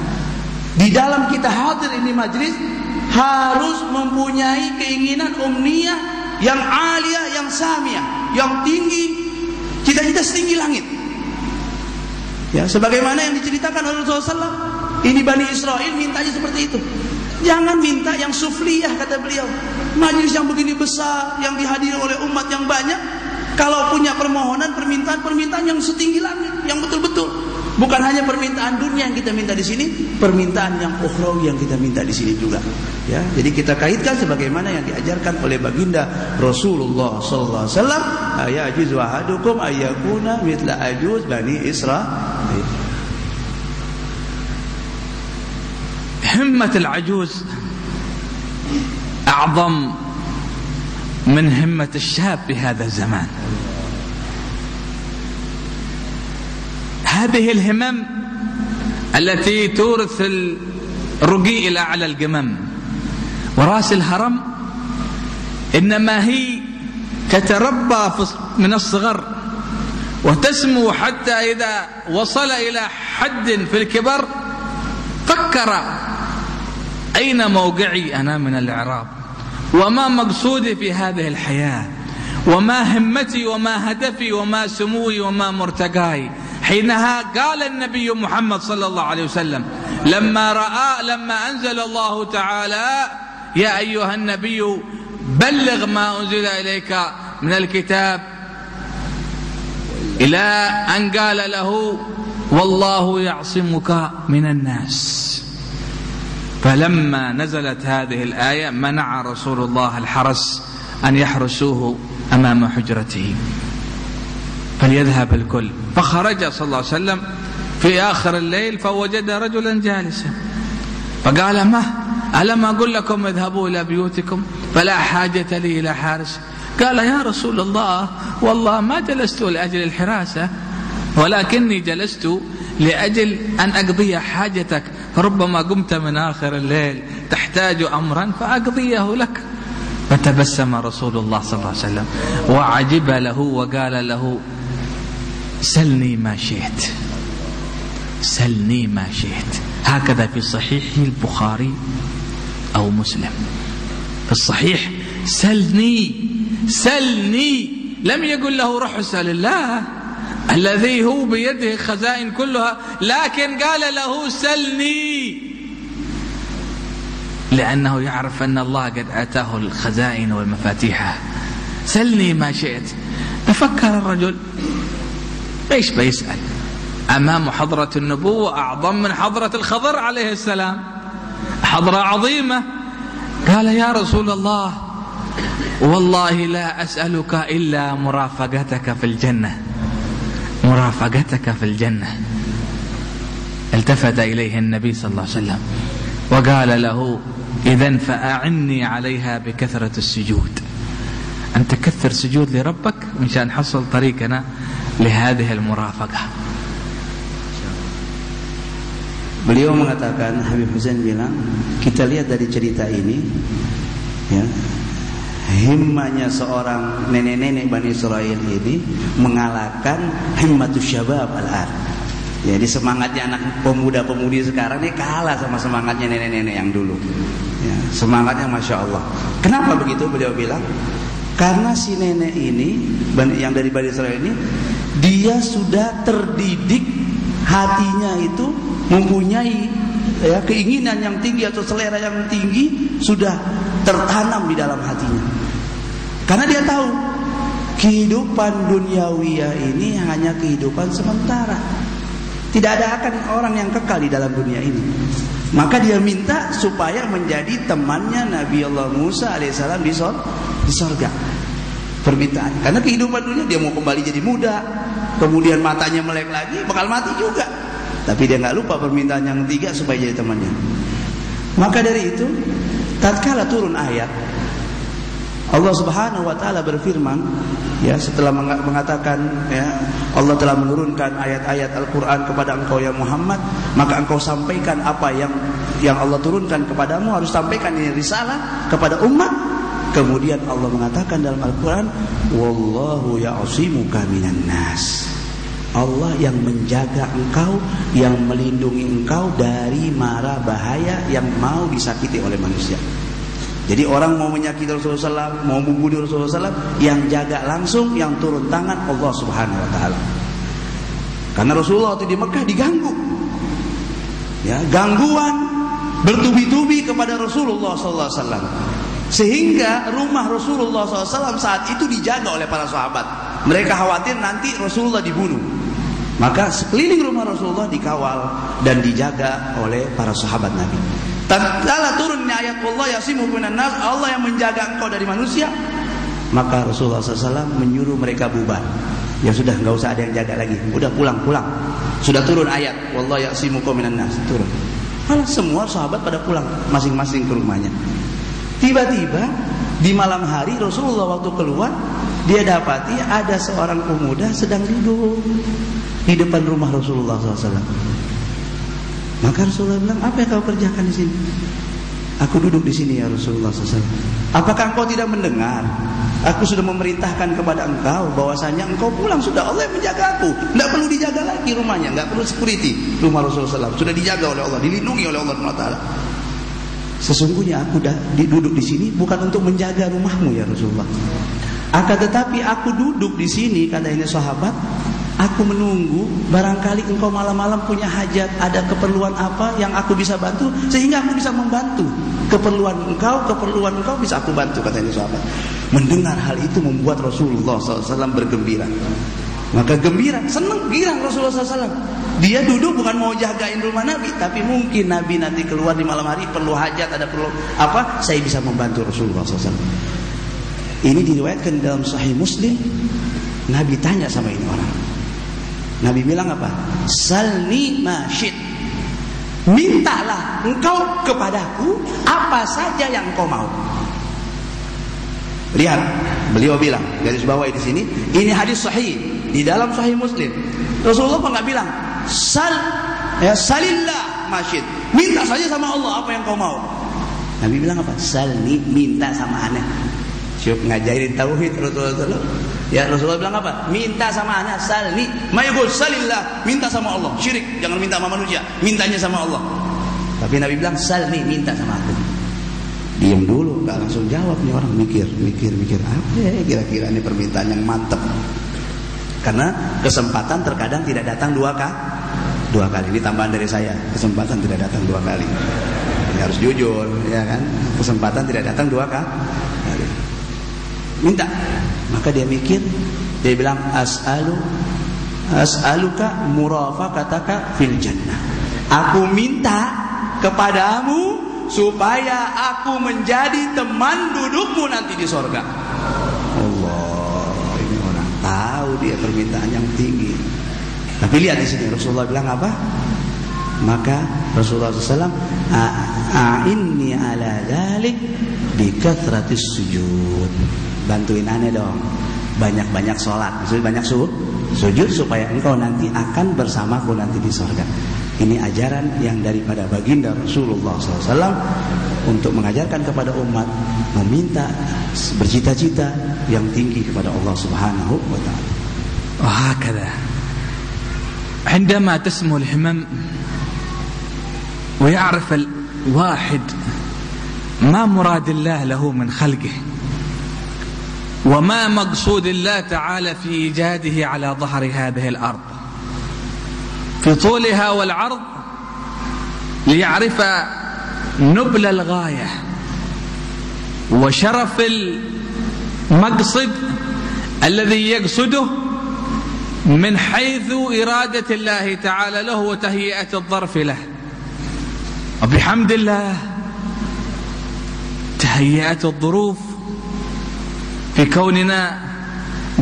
Speaker 3: di dalam kita hadir ini majlis harus mempunyai keinginan umniyah yang alia, yang samia, yang tinggi, cita-cita setinggi langit. Ya, sebagaimana yang diceritakan oleh Rasulullah ini Bani Israel mintanya seperti itu. Jangan minta yang sufliyah kata beliau. Majlis yang begini besar, yang dihadiri oleh umat yang banyak, kalau punya permohonan, permintaan, permintaan yang setinggi langit, yang. Bukan hanya permintaan dunia yang kita minta di sini, permintaan yang ukhrawi yang kita minta di sini juga. Ya, jadi kita kaitkan sebagaimana yang diajarkan oleh baginda Rasulullah sallallahu alaihi wasallam, ayajiz wahadukum ayakuna mitla ajuz bani Israil.
Speaker 5: همة العجوز أعظم من همة الشاب في هذا الزمان هذه الهمم التي تورث الرقي إلى أعلى القمم. وراس الهرم إنما هي تتربى من الصغر وتسمو حتى إذا وصل إلى حد في الكبر فكر أين موقعي أنا من الإعراب؟ وما مقصودي في هذه الحياة؟ وما همتي وما هدفي وما سموي وما مرتقاي؟ حينها قال النبي محمد صلى الله عليه وسلم لما رأى لما أنزل الله تعالى يا أيها النبي بلغ ما أنزل إليك من الكتاب. إلى أن قال له والله يعصمك من الناس. فلما نزلت هذه الآية منع رسول الله الحرس أن يحرسوه أمام حجرته. فليذهب الكل. فخرج صلى الله عليه وسلم في آخر الليل فوجد رجلا جالسا. فقال ما؟ ألم أقول لكم اذهبوا إلى بيوتكم؟ فلا حاجة لي إلى حارس. قال يا رسول الله والله ما جلست لأجل الحراسة ولكني جلست لأجل أن أقضي حاجتك. فربما قمت من آخر الليل تحتاج أمرا فأقضيه لك. فتبسم رسول الله صلى الله عليه وسلم وعجب له وقال له سلني ما شئت. سلني ما شئت. هكذا في صحيح البخاري أو مسلم. في الصحيح سلني سلني. لم يقل له روح اسأل الله. الذي هو بيده خزائن كلها لكن قال له سلني. لأنه يعرف أن الله قد آتاه الخزائن والمفاتيح. سلني ما شئت. تفكر الرجل إيش بيسأل؟ أمام حضرة النبوة أعظم من حضرة الخضر عليه السلام. حضرة عظيمة. قال يا رسول الله والله لا أسألك إلا مرافقتك في الجنة. مرافقتك في الجنة. التفت إليه النبي صلى الله عليه وسلم وقال له إذا فأعني عليها بكثرة السجود. أن تكثر سجود لربك مشان نحصل طريقنا. لهذه المرافقة
Speaker 3: Beliau mengatakan Habib Hussein bilang kita lihat dari cerita ini ya himmanya seorang nenek-nenek Bani Israel ini mengalahkan himmatus syabab al-ar. Jadi semangatnya anak pemuda-pemudi sekarang ini kalah sama semangatnya nenek-nenek yang dulu. Ya, semangatnya masya Allah. Kenapa begitu beliau bilang? Karena si nenek ini yang dari Bani Israel ini dia sudah terdidik hatinya itu mempunyai ya keinginan yang tinggi atau selera yang tinggi sudah tertanam di dalam hatinya. Karena dia tahu kehidupan duniawiyah ini hanya kehidupan sementara. Tidak ada akan orang yang kekal di dalam dunia ini. Maka dia minta supaya menjadi temannya Nabi Allah Musa alaihissalam di di sorga. Permintaan. Karena kehidupan dunia dia mau kembali jadi muda, kemudian matanya melek lagi, bakal mati juga. Tapi dia nggak lupa permintaan yang ketiga supaya jadi temannya. Maka dari itu, tatkala turun ayat Allah Subhanahu wa taala berfirman ya setelah mengatakan ya Allah telah menurunkan ayat-ayat Al-Qur'an kepada engkau ya Muhammad maka engkau sampaikan apa yang yang Allah turunkan kepadamu harus sampaikan ini risalah kepada umat kemudian Allah mengatakan dalam Al-Qur'an wallahu ya'simuka minan nas Allah yang menjaga engkau yang melindungi engkau dari mara bahaya yang mau disakiti oleh manusia jadi orang mau menyakiti Rasulullah SAW, mau membunuh Rasulullah SAW, yang jaga langsung, yang turun tangan Allah Subhanahu Wa Taala. Karena Rasulullah waktu di Mekah diganggu, ya gangguan bertubi-tubi kepada Rasulullah SAW. Sehingga rumah Rasulullah SAW saat itu dijaga oleh para sahabat. Mereka khawatir nanti Rasulullah dibunuh. Maka sekeliling rumah Rasulullah dikawal dan dijaga oleh para sahabat Nabi. Tatkala turunnya ayat Allah yasimu minan nas, Allah yang menjaga engkau dari manusia, maka Rasulullah SAW menyuruh mereka bubar. Ya sudah nggak usah ada yang jaga lagi. Udah pulang pulang. Sudah turun ayat Allah yasimu minan nas turun. Malah semua sahabat pada pulang masing-masing ke rumahnya. Tiba-tiba Di malam hari Rasulullah waktu keluar, dia dapati ada seorang pemuda sedang duduk di depan rumah Rasulullah SAW. Maka Rasulullah bilang, apa yang kau kerjakan di sini? Aku duduk di sini ya Rasulullah SAW. Apakah engkau tidak mendengar? Aku sudah memerintahkan kepada engkau bahwasanya engkau pulang sudah Allah yang menjaga aku. Tidak perlu dijaga lagi rumahnya, tidak perlu security. Rumah Rasulullah SAW sudah dijaga oleh Allah, dilindungi oleh Allah Taala. Sesungguhnya aku duduk di sini bukan untuk menjaga rumahmu ya Rasulullah. Akan tetapi aku duduk di sini kata ini sahabat, aku menunggu barangkali engkau malam-malam punya hajat, ada keperluan apa yang aku bisa bantu sehingga aku bisa membantu. Keperluan engkau, keperluan engkau bisa aku bantu kata ini sahabat. Mendengar hal itu membuat Rasulullah SAW bergembira. Maka gembira, senang, girang Rasulullah SAW. Dia duduk bukan mau jagain rumah Nabi, tapi mungkin Nabi nanti keluar di malam hari perlu hajat, ada perlu apa, saya bisa membantu Rasulullah SAW. Ini diriwayatkan dalam Sahih Muslim. Nabi tanya sama ini orang. Nabi bilang apa? Salni masyid. Mintalah engkau kepadaku apa saja yang engkau mau. Lihat, beliau bilang garis bawah di sini, ini hadis sahih di dalam Sahih Muslim. Rasulullah nggak bilang sal ya salillah masyid. Minta saja sama Allah apa yang kau mau. Nabi bilang apa? Salni minta sama aneh. Syuk ngajarin tauhid Rasulullah Ya Rasulullah bilang apa? Minta sama anak salni. Mayugul salillah. Minta sama Allah. Syirik. Jangan minta sama manusia. Mintanya sama Allah. Tapi Nabi bilang salni. Minta sama aku. Diam dulu. Gak langsung jawab nih orang. Mikir, mikir, mikir. Apa ya kira-kira ini permintaan yang mantap. Karena kesempatan terkadang tidak datang dua kali. Dua kali. Ini tambahan dari saya. Kesempatan tidak datang dua kali. Ini harus jujur. ya kan? Kesempatan tidak datang dua kali. Minta. Maka dia mikir, dia bilang as'alu as'aluka murafaqataka fil jannah. Aku minta kepadamu supaya aku menjadi teman dudukmu nanti di sorga. Permintaan yang tinggi. Tapi lihat di sini Rasulullah bilang apa? Maka Rasulullah SAW A'inni ala dalik Bikathratis sujud bantuin aneh dong banyak-banyak sholat maksudnya banyak su sujud supaya engkau nanti akan bersamaku nanti di sorga ini ajaran yang daripada baginda Rasulullah SAW untuk mengajarkan kepada umat meminta bercita-cita yang tinggi kepada Allah Subhanahu wa taala.
Speaker 5: وهكذا. عندما تسمو الهمم ويعرف الواحد ما مراد الله له من خلقه وما مقصود الله تعالى في إيجاده على ظهر هذه الأرض. في طولها والعرض ليعرف نبل الغاية وشرف المقصد الذي يقصده من حيث إرادة الله تعالى له وتهيئة الظرف له. وبحمد الله تهيئت الظروف في كوننا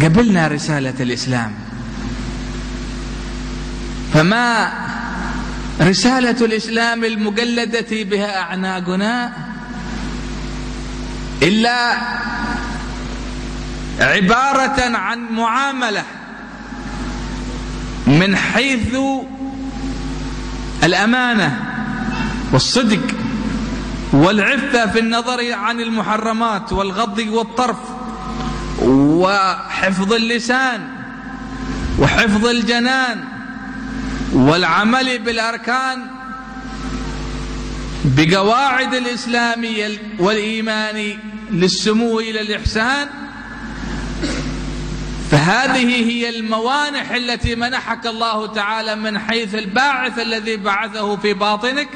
Speaker 5: قبلنا رسالة الإسلام. فما رسالة الإسلام المقلدة بها أعناقنا إلا عبارة عن معاملة من حيث الأمانة والصدق والعفة في النظر عن المحرمات والغض والطرف وحفظ اللسان وحفظ الجنان والعمل بالأركان بقواعد الاسلام والإيمان للسمو إلى الإحسان فهذه هي الموانح التي منحك الله تعالى من حيث الباعث الذي بعثه في باطنك.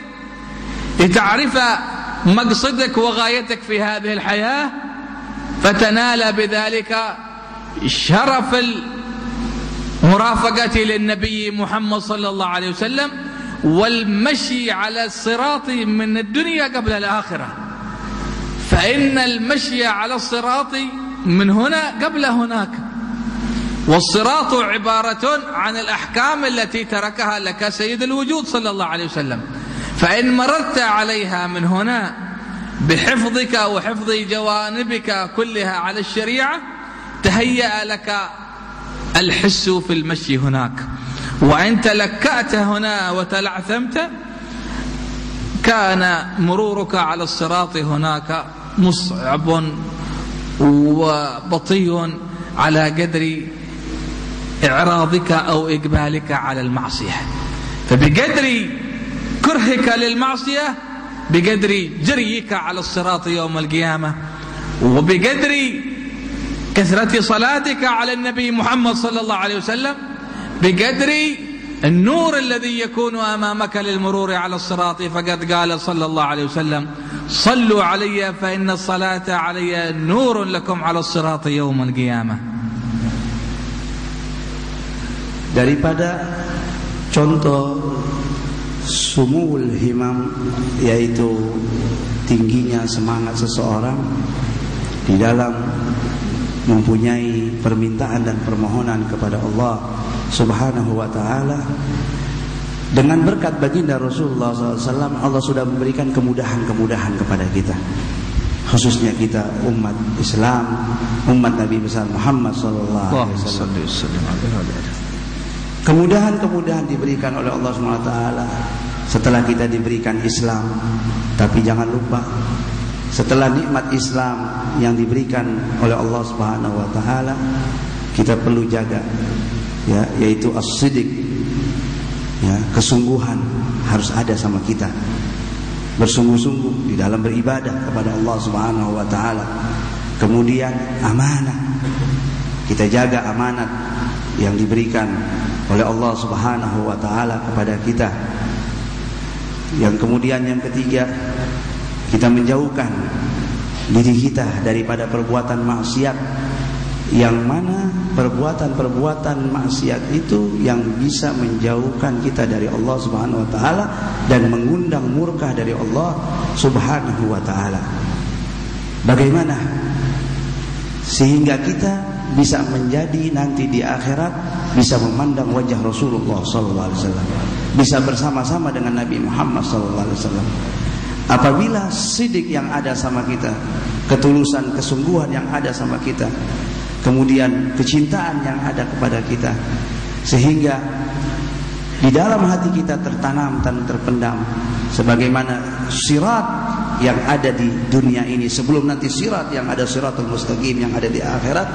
Speaker 5: لتعرف مقصدك وغايتك في هذه الحياة فتنال بذلك شرف المرافقة للنبي محمد صلى الله عليه وسلم والمشي على الصراط من الدنيا قبل الآخرة. فإن المشي على الصراط من هنا قبل هناك. والصراط عبارة عن الأحكام التي تركها لك سيد الوجود صلى الله عليه وسلم. فإن مررت عليها من هنا بحفظك وحفظ جوانبك كلها على الشريعة تهيأ لك الحس في المشي هناك. وإن تلكأت هنا وتلعثمت كان مرورك على الصراط هناك مصعب وبطيء على قدر إعراضك أو إقبالك على المعصية. فبقدر كرهك للمعصية بقدر جريك على الصراط يوم القيامة وبقدر كثرة صلاتك على النبي محمد صلى الله عليه وسلم بقدر النور الذي يكون أمامك للمرور على الصراط فقد قال صلى الله عليه وسلم صلوا علي فإن الصلاة علي نور لكم على الصراط يوم القيامة.
Speaker 3: Daripada contoh sumul himam yaitu tingginya semangat seseorang di dalam mempunyai permintaan dan permohonan kepada Allah Subhanahu wa taala dengan berkat baginda Rasulullah SAW Allah sudah memberikan kemudahan-kemudahan kepada kita khususnya kita umat Islam umat Nabi besar Muhammad sallallahu alaihi wasallam kemudahan-kemudahan diberikan oleh Allah SWT setelah kita diberikan Islam. Tapi jangan lupa setelah nikmat Islam yang diberikan oleh Allah Subhanahu wa taala kita perlu jaga ya yaitu as-sidik ya kesungguhan harus ada sama kita. Bersungguh-sungguh di dalam beribadah kepada Allah Subhanahu wa taala. Kemudian amanah. Kita jaga amanat yang diberikan oleh Allah Subhanahu wa taala kepada kita. Yang kemudian yang ketiga kita menjauhkan diri kita daripada perbuatan maksiat. Yang mana perbuatan-perbuatan maksiat itu yang bisa menjauhkan kita dari Allah Subhanahu wa taala dan mengundang murka dari Allah Subhanahu wa taala. Bagaimana? Sehingga kita bisa menjadi nanti di akhirat bisa memandang wajah Rasulullah wasallam, bisa bersama-sama dengan Nabi Muhammad wasallam. Apabila sidik yang ada sama kita, ketulusan, kesungguhan yang ada sama kita, kemudian kecintaan yang ada kepada kita, sehingga di dalam hati kita tertanam dan terpendam sebagaimana sirat yang ada di dunia ini sebelum nanti sirat yang ada siratul mustaqim yang ada di akhirat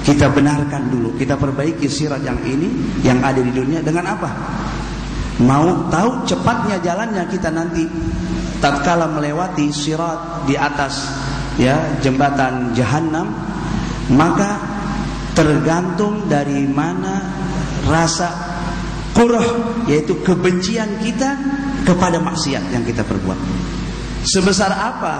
Speaker 3: kita benarkan dulu kita perbaiki sirat yang ini yang ada di dunia dengan apa? Mau tahu cepatnya jalannya kita nanti tatkala melewati sirat di atas ya jembatan jahanam maka tergantung dari mana rasa kurah yaitu kebencian kita kepada maksiat yang kita perbuat sebesar apa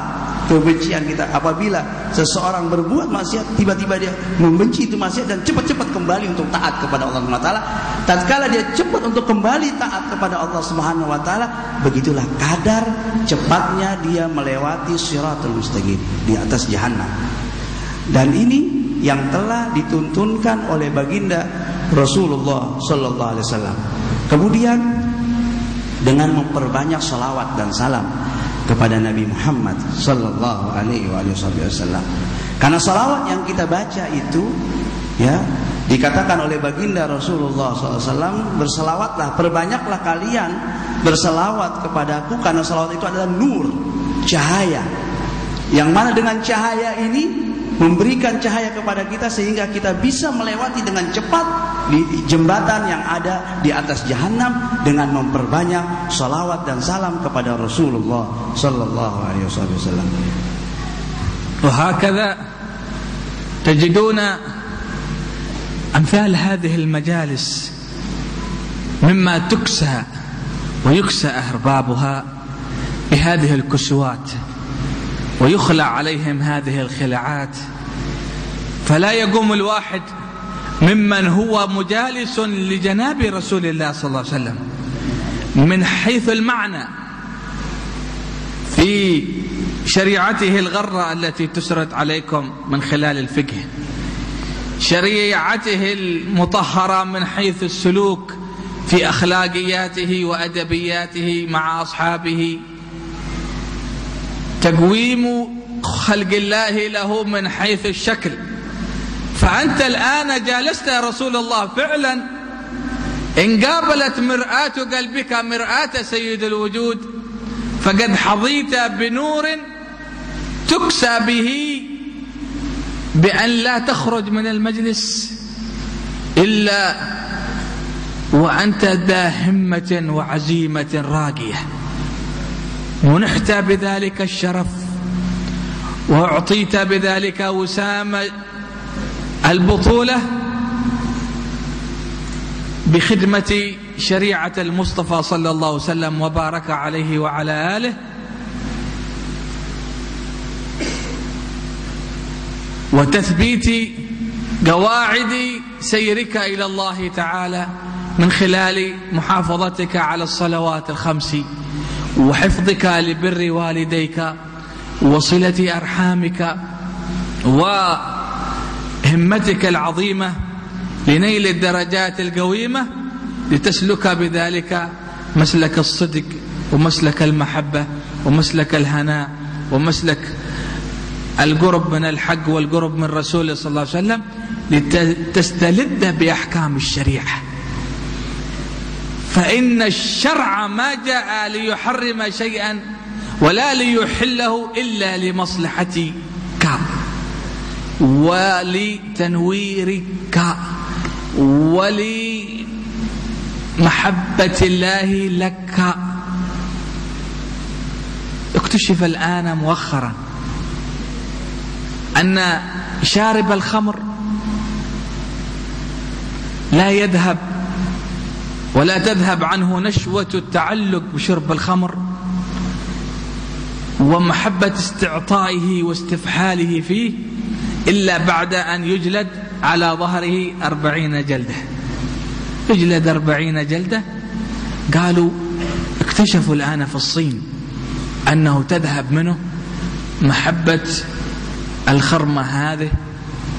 Speaker 3: kebencian kita apabila seseorang berbuat maksiat tiba-tiba dia membenci itu maksiat dan cepat-cepat kembali untuk taat kepada Allah Subhanahu wa taala. Tatkala dia cepat untuk kembali taat kepada Allah Subhanahu wa taala begitulah kadar cepatnya dia melewati siratul mustaqim di atas jahanam dan ini yang telah dituntunkan oleh baginda Rasulullah sallallahu alaihi wasallam. Kemudian dengan memperbanyak salawat dan salam kepada Nabi Muhammad sallallahu alaihi wasallam. Karena salawat yang kita baca itu ya dikatakan oleh baginda Rasulullah SAW berselawatlah perbanyaklah kalian berselawat kepadaku karena salawat itu adalah nur cahaya yang mana dengan cahaya ini memberikan cahaya kepada kita sehingga kita bisa melewati dengan cepat di jembatan yang ada di atas jahanam dengan memperbanyak salawat dan salam kepada Rasulullah sallallahu alaihi wasallam.
Speaker 5: وهكذا تجدون أمثال هذه المجالس مما تكسى ويكسى أربابها بهذه الكسوات ويخلع عليهم هذه الخلعات. فلا يقوم الواحد ممن هو مجالس لجناب رسول الله صلى الله عليه وسلم. من حيث المعنى في شريعته الغرة التي تسرد عليكم من خلال الفقه. شريعته المطهرة من حيث السلوك في أخلاقياته وأدبياته مع أصحابه تقويم خلق الله له من حيث الشكل. فأنت الآن جالست يا رسول الله فعلا إن قابلت مرآة قلبك مرآة سيد الوجود فقد حظيت بنور تكسى به بأن لا تخرج من المجلس إلا وأنت ذا همة وعزيمة راقية. منحت بذلك الشرف وأعطيت بذلك وسام البطولة بخدمة شريعة المصطفى صلى الله عليه وسلم وبارك عليه وعلى آله. وتثبيت قواعد سيرك إلى الله تعالى من خلال محافظتك على الصلوات الخمس. وحفظك لبر والديك وصلة أرحامك وهمتك العظيمة لنيل الدرجات القويمة لتسلك بذلك مسلك الصدق ومسلك المحبة ومسلك الهناء ومسلك القرب من الحق والقرب من رسوله صلى الله عليه وسلم لتستلذ بأحكام الشريعة. فإن الشرع ما جاء ليحرم شيئا ولا ليحله إلا لمصلحتك ولتنويرك ولمحبة الله لك. اكتشف الآن مؤخرا أن شارب الخمر لا يذهب ولا تذهب عنه نشوة التعلق بشرب الخمر ومحبة استعطائه واستفحاله فيه إلا بعد أن يجلد على ظهره أربعين جلدة. يجلد أربعين جلدة. قالوا اكتشفوا الآن في الصين أنه تذهب منه محبة الخرمة هذه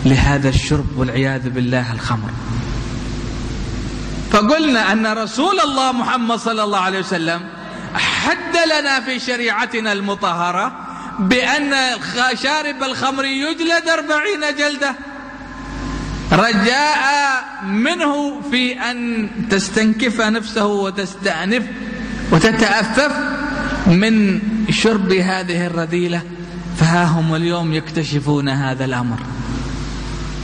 Speaker 5: لهذا الشرب والعياذ بالله الخمر. فقلنا أن رسول الله محمد صلى الله عليه وسلم حد لنا في شريعتنا المطهرة بأن شارب الخمر يجلد أربعين جلدة. رجاء منه في أن تستنكف نفسه وتستأنف وتتأفف من شرب هذه الرذيلة. فها هم اليوم يكتشفون هذا الأمر.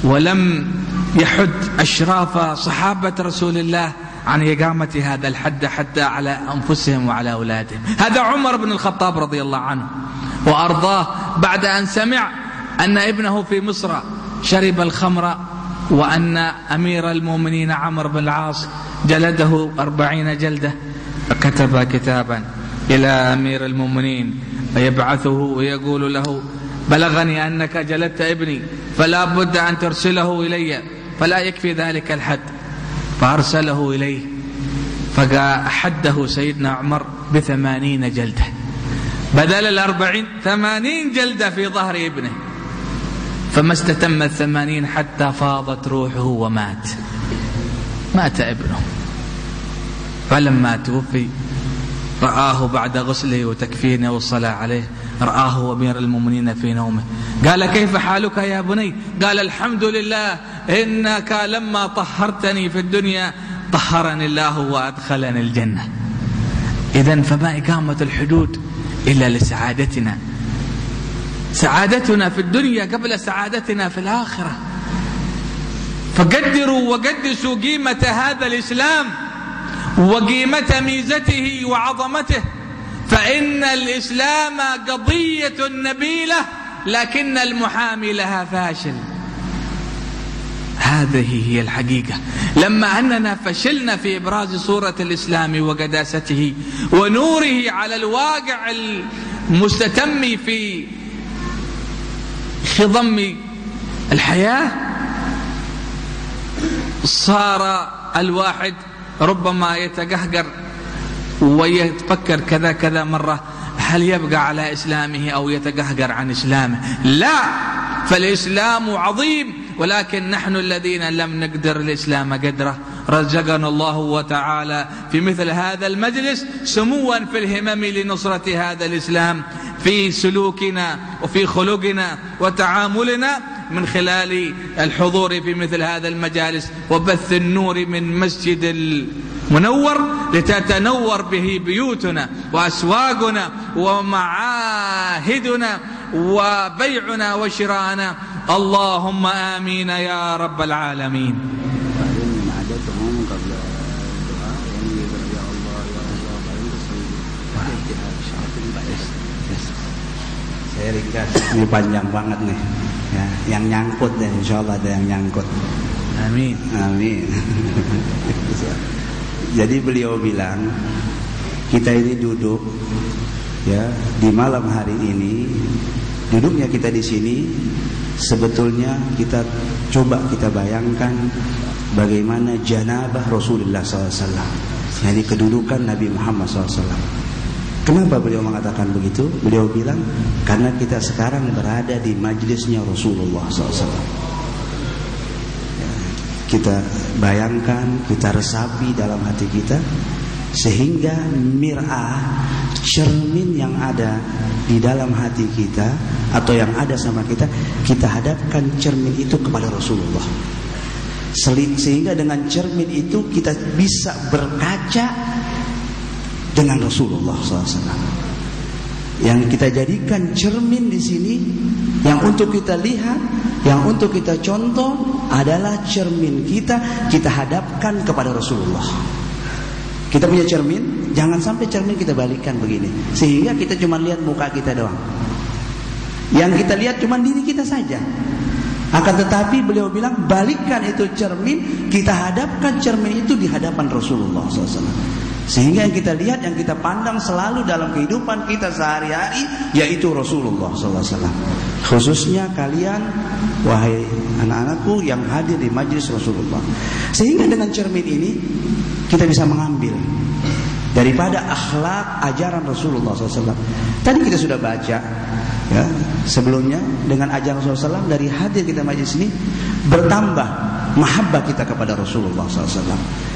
Speaker 5: ولم يحد أشراف صحابة رسول الله عن إقامة هذا الحد حتى على أنفسهم وعلى أولادهم. هذا عمر بن الخطاب رضي الله عنه. وأرضاه بعد أن سمع أن ابنه في مصر شرب الخمر وأن أمير المؤمنين عمرو بن العاص جلده أربعين جلدة فكتب كتابا إلى أمير المؤمنين ويبعثه ويقول له بلغني أنك جلدت ابني فلا بد أن ترسله إلي فلا يكفي ذلك الحد. فأرسله إليه فحده سيدنا عمر بثمانين جلدة. بدل الأربعين ثمانين جلدة في ظهر ابنه. فما استتم الثمانين حتى فاضت روحه ومات. مات ابنه. فلما توفي رآه بعد غسله وتكفينه والصلاة عليه. رآه أمير المؤمنين في نومه. قال كيف حالك يا بني؟ قال الحمد لله إنك لما طهرتني في الدنيا طهرني الله وأدخلني الجنة. إذا فما إقامة الحدود إلا لسعادتنا. سعادتنا في الدنيا قبل سعادتنا في الآخرة. فقدروا وقدسوا قيمة هذا الإسلام وقيمة ميزته وعظمته. فإن الإسلام قضية نبيلة لكن المحامي لها فاشل. هذه هي الحقيقة. لما أننا فشلنا في إبراز صورة الإسلام وقداسته ونوره على الواقع المستتم في خضم الحياة صار الواحد ربما يتقهقر ويتفكر كذا كذا مرة هل يبقى على إسلامه أو يتقهقر عن إسلامه؟ لا فالإسلام عظيم ولكن نحن الذين لم نقدر الإسلام قدره. رزقنا الله وتعالى في مثل هذا المجلس سموا في الهمم لنصرة هذا الإسلام في سلوكنا وفي خلقنا وتعاملنا من خلال الحضور في مثل هذا المجالس وبث النور من مسجد المنور لتتنور به بيوتنا وأسواقنا ومعاهدنا وبيعنا وشراءنا اللهم آمين يا رب العالمين
Speaker 3: ini panjang banget nih. Ya, yang nyangkut deh, insya Allah ada yang nyangkut.
Speaker 5: Amin.
Speaker 3: Amin. Jadi beliau bilang, kita ini duduk ya di malam hari ini, duduknya kita di sini sebetulnya kita coba kita bayangkan bagaimana janabah Rasulullah SAW. Jadi kedudukan Nabi Muhammad SAW. Kenapa beliau mengatakan begitu? Beliau bilang karena kita sekarang berada di majlisnya Rasulullah SAW. Ya, kita bayangkan, kita resapi dalam hati kita sehingga mir'ah cermin yang ada di dalam hati kita atau yang ada sama kita kita hadapkan cermin itu kepada Rasulullah sehingga dengan cermin itu kita bisa berkaca dengan Rasulullah SAW. Yang kita jadikan cermin di sini, yang untuk kita lihat, yang untuk kita contoh adalah cermin kita, kita hadapkan kepada Rasulullah. Kita punya cermin, jangan sampai cermin kita balikkan begini, sehingga kita cuma lihat muka kita doang. Yang kita lihat cuma diri kita saja. Akan tetapi beliau bilang balikkan itu cermin, kita hadapkan cermin itu di hadapan Rasulullah SAW. Sehingga yang kita lihat, yang kita pandang selalu dalam kehidupan kita sehari-hari yaitu Rasulullah SAW. Khususnya kalian, wahai anak-anakku yang hadir di majlis Rasulullah. Sehingga dengan cermin ini kita bisa mengambil daripada akhlak ajaran Rasulullah SAW. Tadi kita sudah baca ya sebelumnya dengan ajaran Rasulullah SAW dari hadir kita majlis ini bertambah mahabbah kita kepada Rasulullah SAW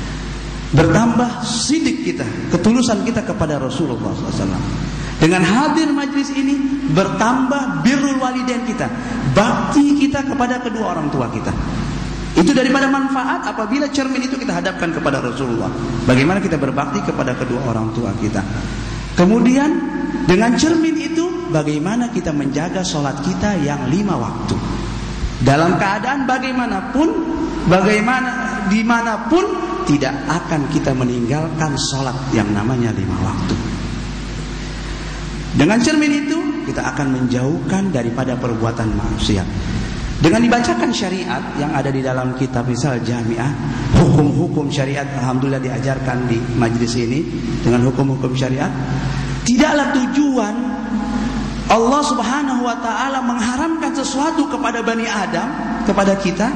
Speaker 3: bertambah sidik kita, ketulusan kita kepada Rasulullah SAW. Dengan hadir majlis ini bertambah birrul walidain kita, bakti kita kepada kedua orang tua kita. Itu daripada manfaat apabila cermin itu kita hadapkan kepada Rasulullah. Bagaimana kita berbakti kepada kedua orang tua kita. Kemudian dengan cermin itu bagaimana kita menjaga sholat kita yang lima waktu. Dalam keadaan bagaimanapun, bagaimana di mana pun tidak akan kita meninggalkan sholat yang namanya lima waktu. Dengan cermin itu kita akan menjauhkan daripada perbuatan maksiat. Dengan dibacakan syariat yang ada di dalam kitab misal jamiah, hukum-hukum syariat alhamdulillah diajarkan di majlis ini dengan hukum-hukum syariat. Tidaklah tujuan Allah Subhanahu wa taala mengharamkan sesuatu kepada Bani Adam, kepada kita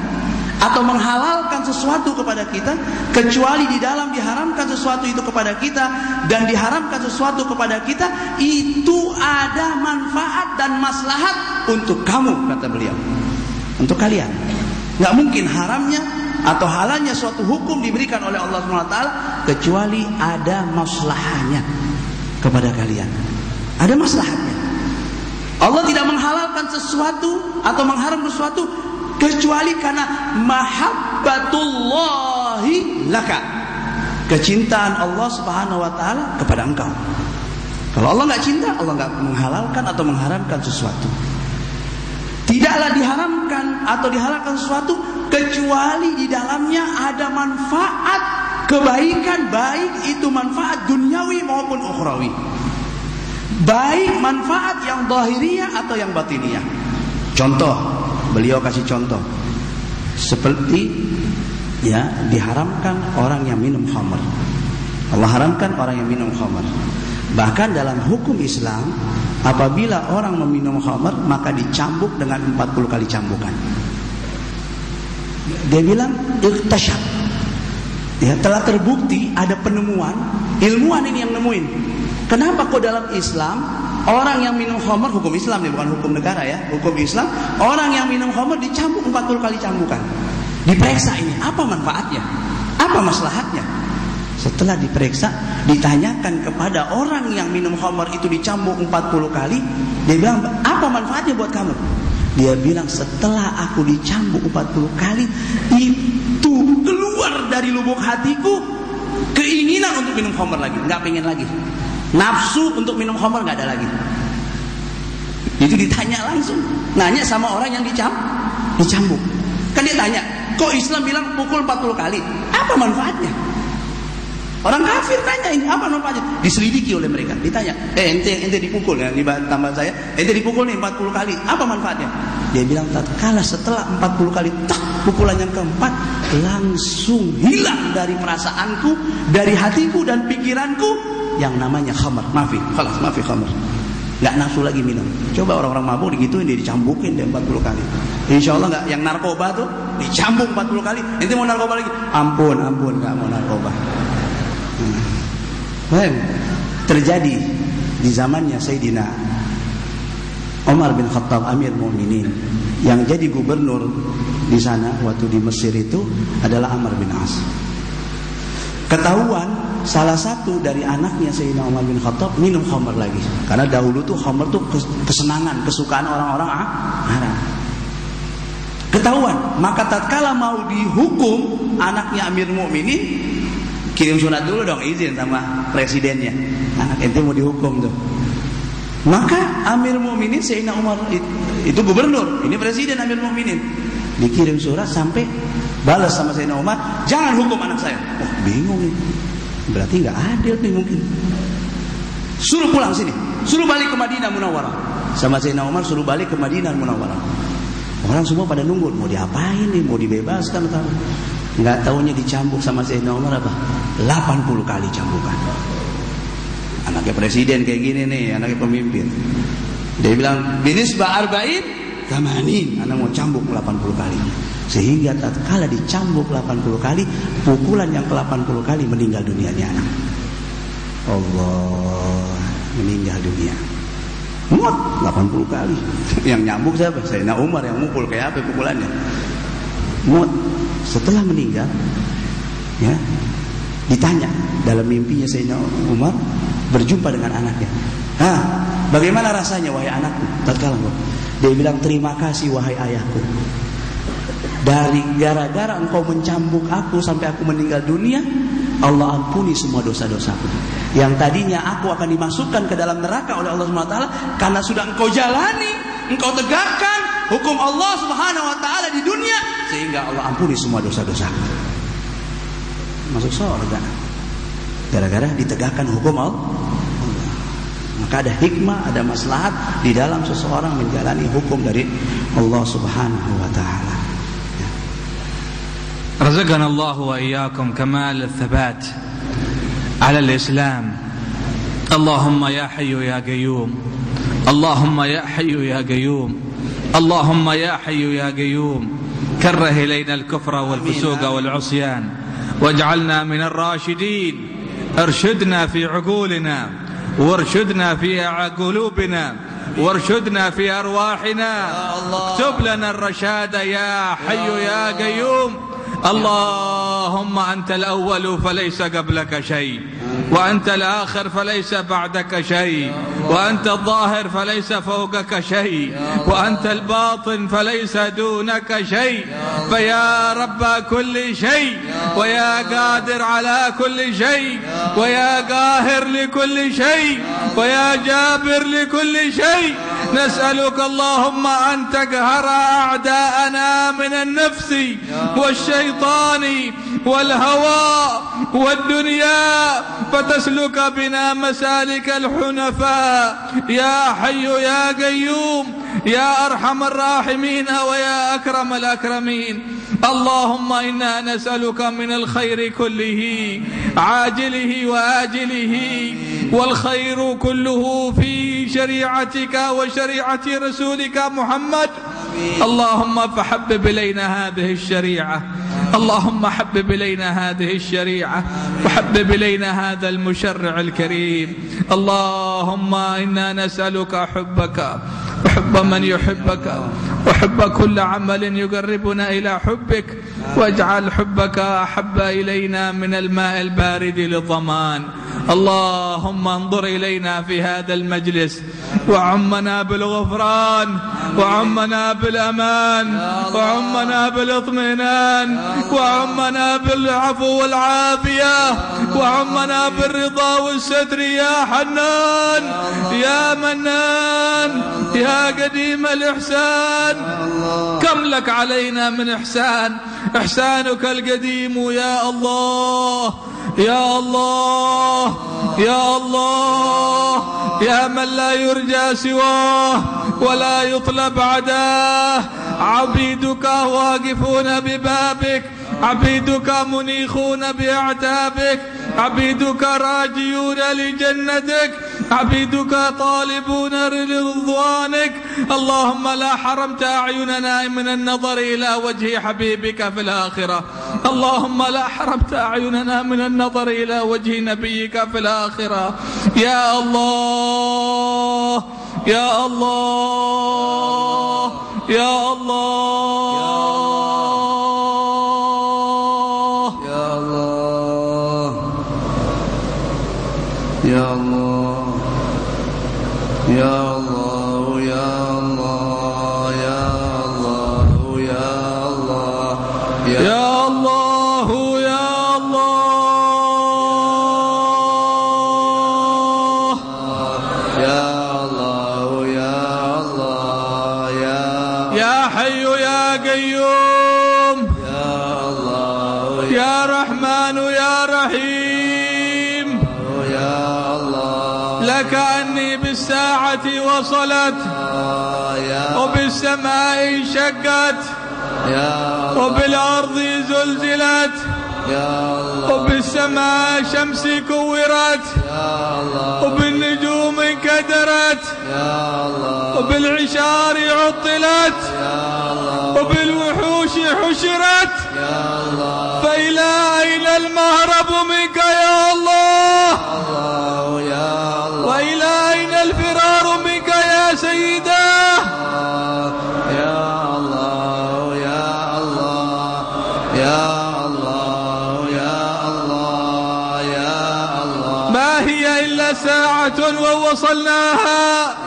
Speaker 3: atau menghalalkan sesuatu kepada kita kecuali di dalam diharamkan sesuatu itu kepada kita dan diharamkan sesuatu kepada kita itu ada manfaat dan maslahat untuk kamu kata beliau. Untuk kalian. Nggak mungkin haramnya atau halalnya suatu hukum diberikan oleh Allah SWT kecuali ada maslahatnya kepada kalian. Ada maslahatnya. Allah tidak menghalalkan sesuatu atau mengharam sesuatu kecuali karena mahabbatullahi laka. Kecintaan Allah Subhanahu wa taala kepada engkau. Kalau Allah nggak cinta Allah nggak menghalalkan atau mengharamkan sesuatu. Tidaklah diharamkan atau dihalalkan sesuatu kecuali di dalamnya ada manfaat kebaikan baik itu manfaat duniawi maupun ukhrawi. Baik manfaat yang zahiriyah atau yang batiniyah contoh beliau kasih contoh. Seperti ya diharamkan orang yang minum khamr. Allah haramkan orang yang minum khamr. Bahkan dalam hukum Islam apabila orang meminum khamr maka dicambuk dengan 40 kali cambukan. Dia bilang iktasyab ya telah terbukti ada penemuan ilmuwan ini yang nemuin. Kenapa kok dalam Islam Orang yang minum khamr hukum Islam nih bukan hukum negara ya, hukum Islam. Orang yang minum khamr dicambuk 40 kali cambukan. Diperiksa ini apa manfaatnya? Apa maslahatnya? Setelah diperiksa, ditanyakan kepada orang yang minum khamar itu dicambuk 40 kali, dia bilang, "Apa manfaatnya buat kamu?" Dia bilang, "Setelah aku dicambuk 40 kali, itu keluar dari lubuk hatiku keinginan untuk minum khamar lagi, nggak pengen lagi. Nafsu untuk minum khamar nggak ada lagi." Itu ditanya langsung, nanya sama orang yang dicambuk, dicambuk. Kan dia tanya, "Kok Islam bilang pukul 40 kali? Apa manfaatnya?" Orang kafir tanya ini apa manfaatnya? Diselidiki oleh mereka. Ditanya, eh ente ente dipukul ya tambah saya, ente dipukul nih 40 kali. Apa manfaatnya? Dia bilang tatkala setelah 40 kali tak pukulan yang keempat langsung hilang dari perasaanku, dari hatiku dan pikiranku yang namanya khamar. Maafi, khalas maafi khamar. Nggak nafsu lagi minum. Coba orang-orang mabuk digituin dia dicambukin dia 40 kali. Insya Allah nggak yang narkoba tuh dicambuk 40 kali. Ente mau narkoba lagi? Ampun, ampun, nggak mau narkoba. Hmm. Terjadi di zamannya Sayyidina Umar bin Khattab Amir Mu'minin yang jadi gubernur di sana waktu di Mesir itu adalah Amr bin As. Ketahuan salah satu dari anaknya Sayyidina Umar bin Khattab minum khamar lagi. Karena dahulu tuh khamar tuh kesenangan, kesukaan orang-orang ah, Arab. Ketahuan, maka tatkala mau dihukum anaknya Amir Mu'minin kirim surat dulu dong izin sama presidennya anak ente mau dihukum tuh maka Amir Mukminin Sayyidina Umar itu gubernur ini presiden Amir Mukminin dikirim surat sampai balas sama Sayyidina Umar jangan hukum anak saya. Oh bingung nih. Berarti nggak adil nih mungkin. Suruh pulang sini. Suruh balik ke Madinah Munawwarah. Sama Sayyidina Umar suruh balik ke Madinah Munawwarah. Orang semua pada nunggu mau diapain nih? Mau dibebaskan atau nggak tahunya dicambuk sama Sayyidina Umar apa? 80 kali cambukan. Anaknya presiden kayak gini nih anaknya pemimpin. Dia bilang binis arba'in tamanin. Anak mau cambuk 80 kali. Sehingga tatkala dicambuk 80 kali pukulan yang ke 80 kali meninggal dunianya anak. Allah meninggal dunia. Mut 80 kali. Yang nyambuk siapa? Sayyidina Umar yang mukul kayak apa pukulannya? Mut setelah meninggal ya ditanya dalam mimpinya Sayyidina Umar berjumpa dengan anaknya. Ah bagaimana rasanya wahai anakku? Tatkala dia bilang terima kasih wahai ayahku dari gara-gara engkau mencambuk aku sampai aku meninggal dunia Allah ampuni semua dosa-dosaku yang tadinya aku akan dimasukkan ke dalam neraka oleh Allah SWT karena sudah engkau jalani engkau tegakkan hukum Allah Subhanahu wa taala di dunia sehingga Allah ampuni semua dosa-dosa. Masuk surga. Gara-gara ditegakkan hukum Allah. Maka ada hikmah, ada maslahat di dalam seseorang menjalani hukum dari Allah Subhanahu wa taala.
Speaker 5: رزقنا الله واياكم كمال الثبات على الاسلام اللهم يا حي يا قيوم اللهم يا حي يا قيوم اللهم يا حي يا قيوم كره إلينا الكفر والفسوق والعصيان واجعلنا من الراشدين ارشدنا في عقولنا وارشدنا في قلوبنا وارشدنا في أرواحنا. اكتب لنا الرشاد يا حي يا قيوم. اللهم أنت الأول فليس قبلك شيء. وأنت الآخر فليس بعدك شيء وأنت الظاهر فليس فوقك شيء وأنت الباطن فليس دونك شيء. فيا رب كل شيء ويا قادر على كل شيء ويا قاهر لكل شيء ويا جابر لكل شيء. نسألك اللهم أن تقهر أعداءنا من النفس والشيطان والهوى والدنيا فتسلك بنا مسالك الحنفاء. يا حي يا قيوم يا أرحم الراحمين ويا أكرم الأكرمين. اللهم إنا نسألك من الخير كله عاجله وآجله والخير كله في شريعتك وشريعة رسولك محمد. اللهم فحبب إلينا هذه الشريعة اللهم حبب إلينا هذه الشريعة وحبب إلينا هذا المشرع الكريم. اللهم إنا نسألك حبك وحب من يحبك وحب كل عمل يقربنا إلى حبك واجعل حبك أحب إلينا من الماء البارد للضمان اللهم انظر إلينا في هذا المجلس وعمنا بالغفران وعمنا بالأمان وعمنا بالاطمئنان وعمنا بالعفو والعافية وعمنا بالرضا والستر يا حنان يا منان يا قديم الإحسان. كم لك علينا من إحسان؟ إحسانك القديم يا الله. يا الله يا الله يا من لا يرجى سواه ولا يطلب عداه. عبيدك واقفون ببابك عبيدك منيخون بأعتابك. عبيدك راجيون لجنتك عبيدك طالبون لرضوانك. اللهم لا حرمت أعيننا من النظر إلى وجه حبيبك في الآخرة. اللهم لا حرمت أعيننا من النظر إلى وجه نبيك في الآخرة. يا الله يا الله. يا الله. Ya Allah بالساعة وصلت وبالسماء انشقت وبالأرض زلزلت وبالسماء شمس كورت وبالنجوم انكدرت وبالعشار عطلت وبالوحوش حشرت. فإلى أين المهرب منك يا الله
Speaker 3: يا
Speaker 5: سيداه
Speaker 3: يا الله يا الله يا الله يا الله يا الله.
Speaker 5: ما هي إلا ساعة ووصلناها.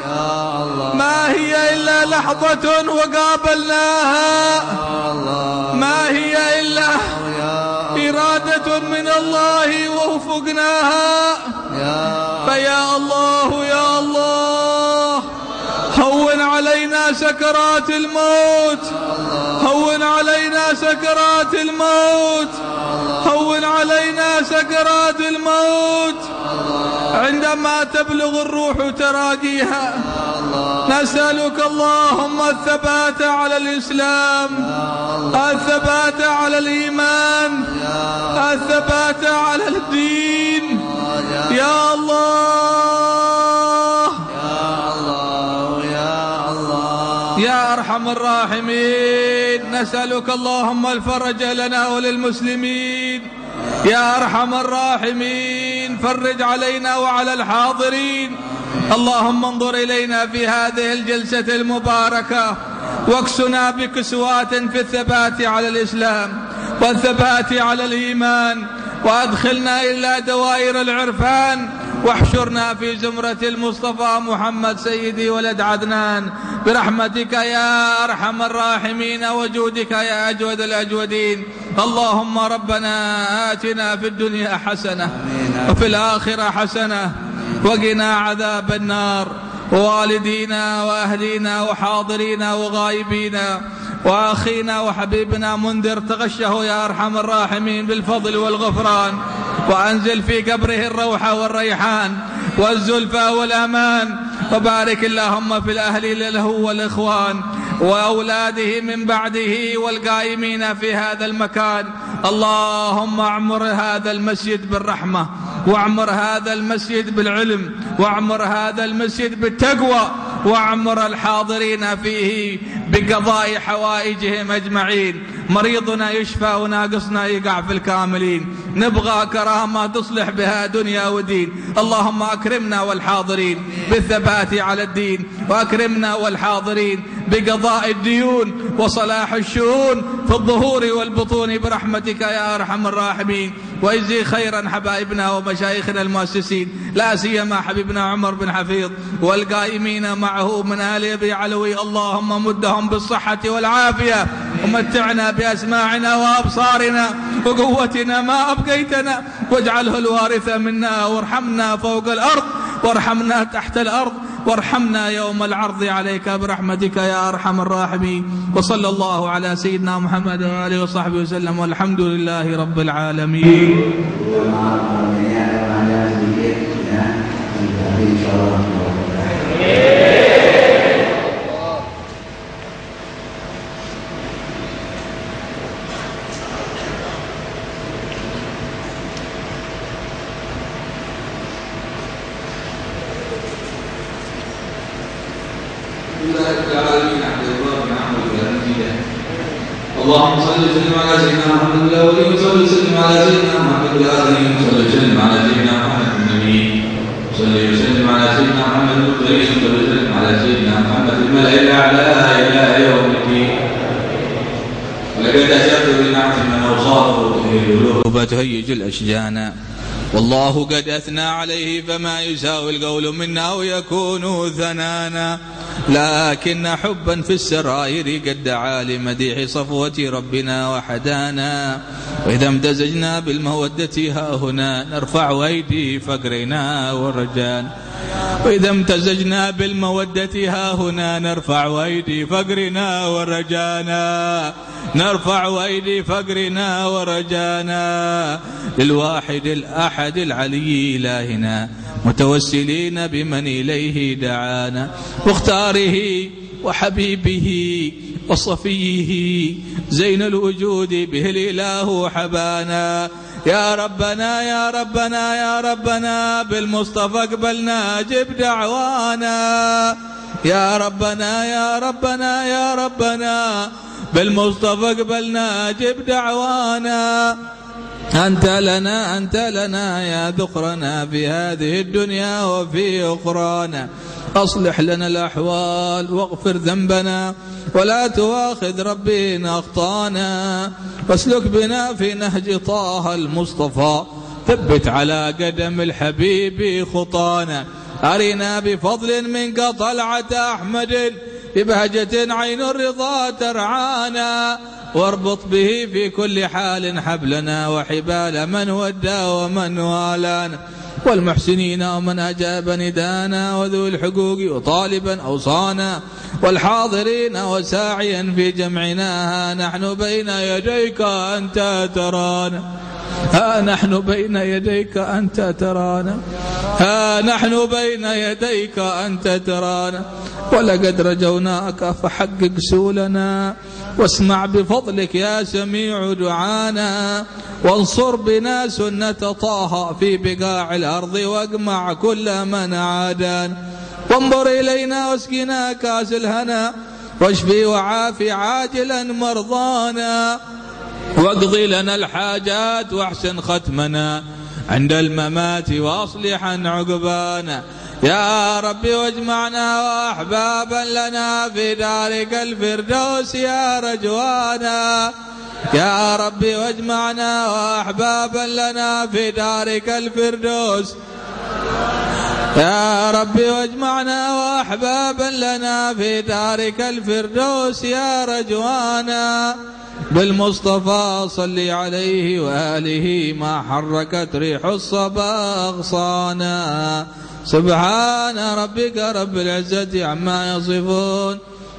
Speaker 3: يا الله.
Speaker 5: ما هي إلا لحظة وقابلناها.
Speaker 3: يا الله.
Speaker 5: ما هي إلا إرادة من الله ووفقناها.
Speaker 3: يا
Speaker 5: فيا الله يا الله. هون علينا سكرات الموت. هون علينا سكرات الموت. هون علينا سكرات الموت. عندما تبلغ الروح تراقيها نسألك اللهم الثبات على الإسلام الثبات على الإيمان الثبات على الدين. يا الله. أرحم الراحمين. نسألك اللهم الفرج لنا وللمسلمين. يا أرحم الراحمين. فرج علينا وعلى الحاضرين. اللهم انظر إلينا في هذه الجلسة المباركة واكسنا بكسوات في الثبات على الإسلام والثبات على الإيمان. وأدخلنا إلى دوائر العرفان واحشرنا في زمرة المصطفى محمد سيدي ولد عدنان. برحمتك يا أرحم الراحمين وجودك يا أجود الأجودين. اللهم ربنا آتنا في الدنيا حسنة وفي الآخرة حسنة وقنا عذاب النار. ووالدينا وأهلينا وحاضرينا وغائبينا وأخينا وحبيبنا منذر تغشه يا أرحم الراحمين بالفضل والغفران وأنزل في قبره الروحة والريحان والزلفى والأمان وبارك اللهم في الأهل له والإخوان وأولاده من بعده والقائمين في هذا المكان. اللهم أعمر هذا المسجد بالرحمة وأعمر هذا المسجد بالعلم وأعمر هذا المسجد بالتقوى وأعمر الحاضرين فيه بقضاء حوائجهم أجمعين. مريضنا يشفى وناقصنا يقع في الكاملين. نبغى كرامة تصلح بها دنيا ودين. اللهم أكرمنا والحاضرين بالثبات على الدين وأكرمنا والحاضرين بقضاء الديون وصلاح الشؤون في الظهور والبطون برحمتك يا أرحم الراحمين. وإجزي خيرا حبائبنا ومشايخنا المؤسسين لا سيما حبيبنا عمر بن حفيظ والقائمين معه من آل أبي علوي. اللهم مدهم بالصحة والعافية ومتعنا بأسماعنا وأبصارنا وقوتنا ما أبقيتنا واجعله الوارث منا وارحمنا فوق الأرض وارحمنا تحت الأرض. وارحمنا يوم العرض عليك برحمتك يا أرحم الراحمين. وصلى الله على سيدنا محمد وآله وصحبه وسلم والحمد لله رب العالمين.
Speaker 6: maaf
Speaker 5: اللهم صل وسلم على سيدنا محمد الاولين وصل وسلم على سيدنا محمد الاخرين وصل وسلم على سيدنا محمد النبي. صل وسلم على سيدنا محمد المرسلين وصل وسلم على سيدنا محمد الملأ الاعلى إلى يوم الدين ولقد اشرت بنعمه من اوصافه القلوب تهيج الأشجان. والله قد أثنى عليه فما يساوي القول منا ويكون ثنانا. لكن حبا في السرائر قد دعا لمديح صفوة ربنا وحدانا. وإذا امتزجنا بالمودة ها هنا نرفع أيدي فقرنا ورجانا وإذا امتزجنا بالمودة ها هنا نرفع أيدي فقرنا ورجانا. نرفع أيدي فقرنا ورجانا. للواحد الأحد العلي إلهنا متوسلين بمن إليه دعانا. واختاره وحبيبه وصفيه زين الوجود به الإله حبانا. يا ربنا يا ربنا يا ربنا بالمصطفى قبلنا جب دعوانا. يا ربنا يا ربنا يا ربنا بالمصطفى قبلنا جب دعوانا. أنت لنا أنت لنا يا ذخرنا في هذه الدنيا وفي أخرانا. أصلح لنا الأحوال واغفر ذنبنا ولا تواخذ ربي أخطأنا. واسلك بنا في نهج طه المصطفى. ثبت على قدم الحبيب خطانا. أرنا بفضل منك طلعة أحمد. ببهجة عين الرضا ترعانا. واربط به في كل حال حبلنا وحبال من ودى ومن والانا والمحسنين ومن أجاب ندانا وذو الحقوق وطالبا أوصانا. والحاضرين وساعيا في جمعنا. ها نحن بين يديك أنت ترانا ها نحن بين يديك أنت ترانا ها نحن بين يديك أنت ترانا ولقد رجوناك فحقق سولنا. واسمع بفضلك يا سميع دعانا وانصر بنا سنة طه في بقاع الأرض واقمع كل من عادانا. وانظر إلينا واسقنا كاس الهنا واشفي وعافي عاجلا مرضانا. واقضي لنا الحاجات واحسن ختمنا. عند الممات واصلحا عقبانا. يا ربي واجمعنا وأحبابا لنا في دارك الفردوس يا رجوانا. يا ربي واجمعنا وأحبابا لنا في دارك الفردوس. يا ربي واجمعنا وأحبابا لنا في دارك الفردوس يا رجوانا. بالمصطفى صل عليه وآله ما حركت ريح الصبا اغصانا سبحان ربك رب العزة عما يصفون.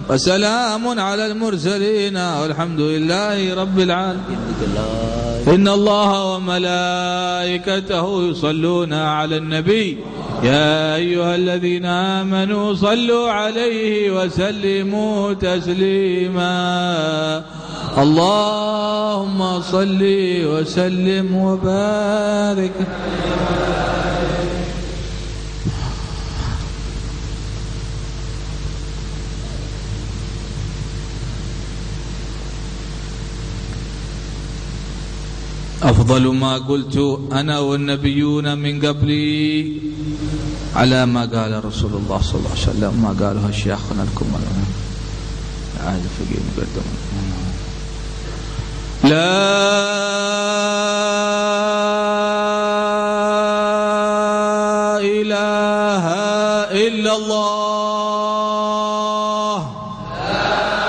Speaker 5: وسلام على المرسلين والحمد لله رب العالمين. إن الله وملائكته يصلون على النبي. يا أيها الذين آمنوا صلوا عليه وسلموا تسليما. اللهم صل وسلم وبارك. أفضل ما قلت أنا والنبيون من قبلي على ما قال رسول الله صلى الله عليه وسلم ما قاله شيخنا الكمل عاد فقير مقدم لا إله إلا الله. لا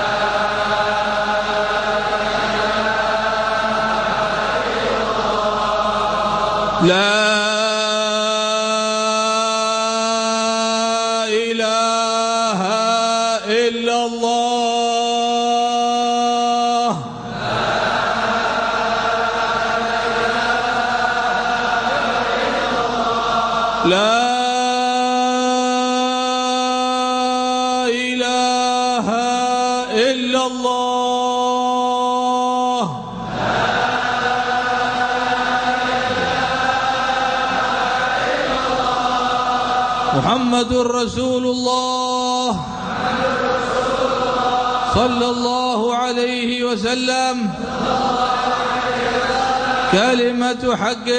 Speaker 5: حق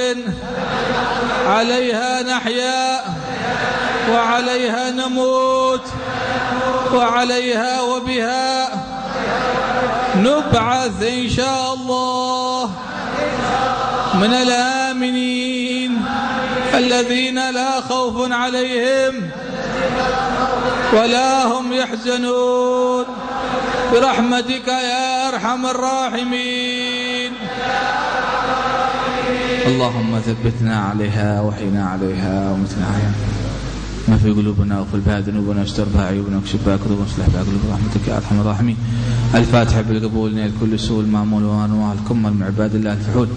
Speaker 5: عليها نحيا وعليها نموت وعليها وبها نبعث إن شاء الله من الآمنين الذين لا خوف عليهم ولا هم يحزنون برحمتك يا أرحم الراحمين اللهم ثبتنا عليها وحينا عليها ومتنا عليها. ما في قلوبنا وفي بها ذنوبنا واستر بها عيوبنا واكشف بها كذوبنا واصلح بها قلوب رحمتك يا أرحم الراحمين. الفاتحة بالقبول نيل كل سوء المامول وأنواع الكمل من عباد الله الفحول.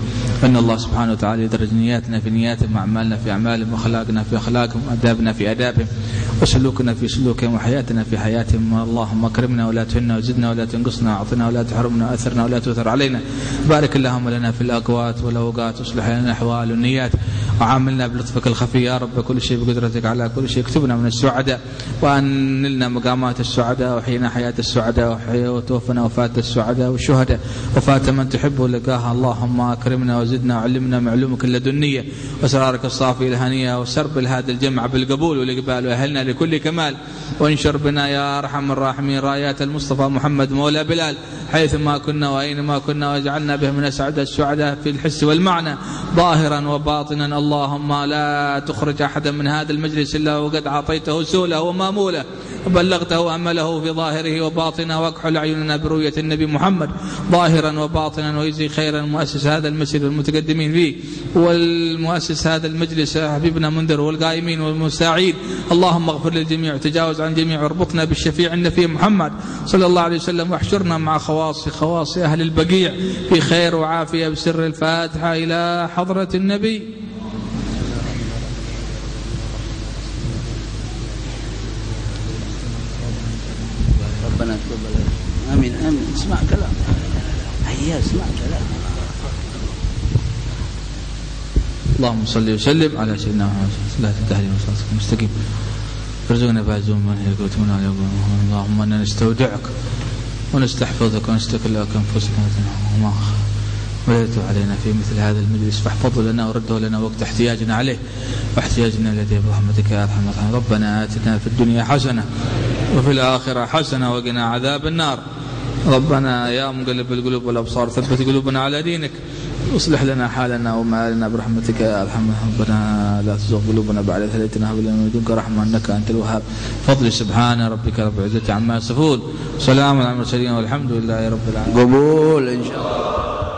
Speaker 5: إن الله سبحانه وتعالى يدرج نياتنا في نياتهم واعمالنا في أعمالهم واخلاقنا في أخلاقهم وأدابنا في أدابهم. وسلوكنا في سلوكهم وحياتنا في حياتهم. اللهم أكرمنا ولا تهنا وزدنا ولا تنقصنا. أعطنا ولا تحرمنا. واثرنا ولا تؤثر علينا. بارك اللهم لنا في الأقوات والأوقات. واصلح لنا الأحوال والنيات. وعاملنا بلطفك الخفي يا رب. كل شيء بقدرتك على كل شيء. اكتبنا من السعداء. وان نلنا مقامات السعداء. وحينا حياة السعداء. وتوفنا وفاة السعداء. والشهداء. وفاة من تحب ولقاها اللهم أكرمنا وزدنا. وعلمنا معلومك اللدنية. وأسرارك الصافيه الهنية. وسرب هذا الجمع بالقبول والإقبال. وأهلنا لكل كمال. وانشر بنا يا أرحم الراحمين رايات المصطفى محمد مولى بلال. حيث ما كنا وأينما كنا واجعلنا به من أسعد السعداء في الحس والمعنى. ظاهرا وباطنا اللهم لا تخرج احدا من هذا المجلس إلا وقد أعطيته سوله ومامولة. وبلغته امله في ظاهره وباطنه واكحل اعيننا برؤية النبي محمد ظاهرا وباطنا ويجزي خيرا مؤسس هذا المسجد والمتقدمين فيه. والمؤسس هذا المجلس حبيبنا منذر والقائمين والمستعين. اللهم اغفر للجميع وتجاوز عن الجميع واربطنا بالشفيع النبي محمد صلى الله عليه وسلم واحشرنا مع خواص خواص أهل البقيع. في خير وعافية بسر الفاتحة إلى حضرة النبي.
Speaker 3: اسمع كلام. هيا اسمع كلام.
Speaker 5: اللهم صل وسلم على سيدنا محمد لا تهدي وصلاتك المستقيم. ارزقنا زوم من هي قوتنا على اللهم إنا نستودعك ونستحفظك ونستكلك انفسنا وما وليت علينا في مثل هذا المجلس. فاحفظه لنا ورده لنا وقت احتياجنا عليه. واحتياجنا الذي برحمتك يا أرحم الراحمين. ربنا آتنا في الدنيا حسنة وفي الآخرة حسنة وقنا عذاب النار. ربنا يا مقلب القلوب والأبصار ثبت قلوبنا على دينك. أصلح لنا حالنا ومآلنا برحمتك يا أرحم ربنا. لا تزغ قلوبنا بعد إذ هديتنا هب لنا من لدنك رحمة إنك أنت الوهاب. فضل سبحان ربك رب العزة عما يصفون. سلام على المرسلين والحمد لله رب العالمين.
Speaker 3: قبول إن شاء الله.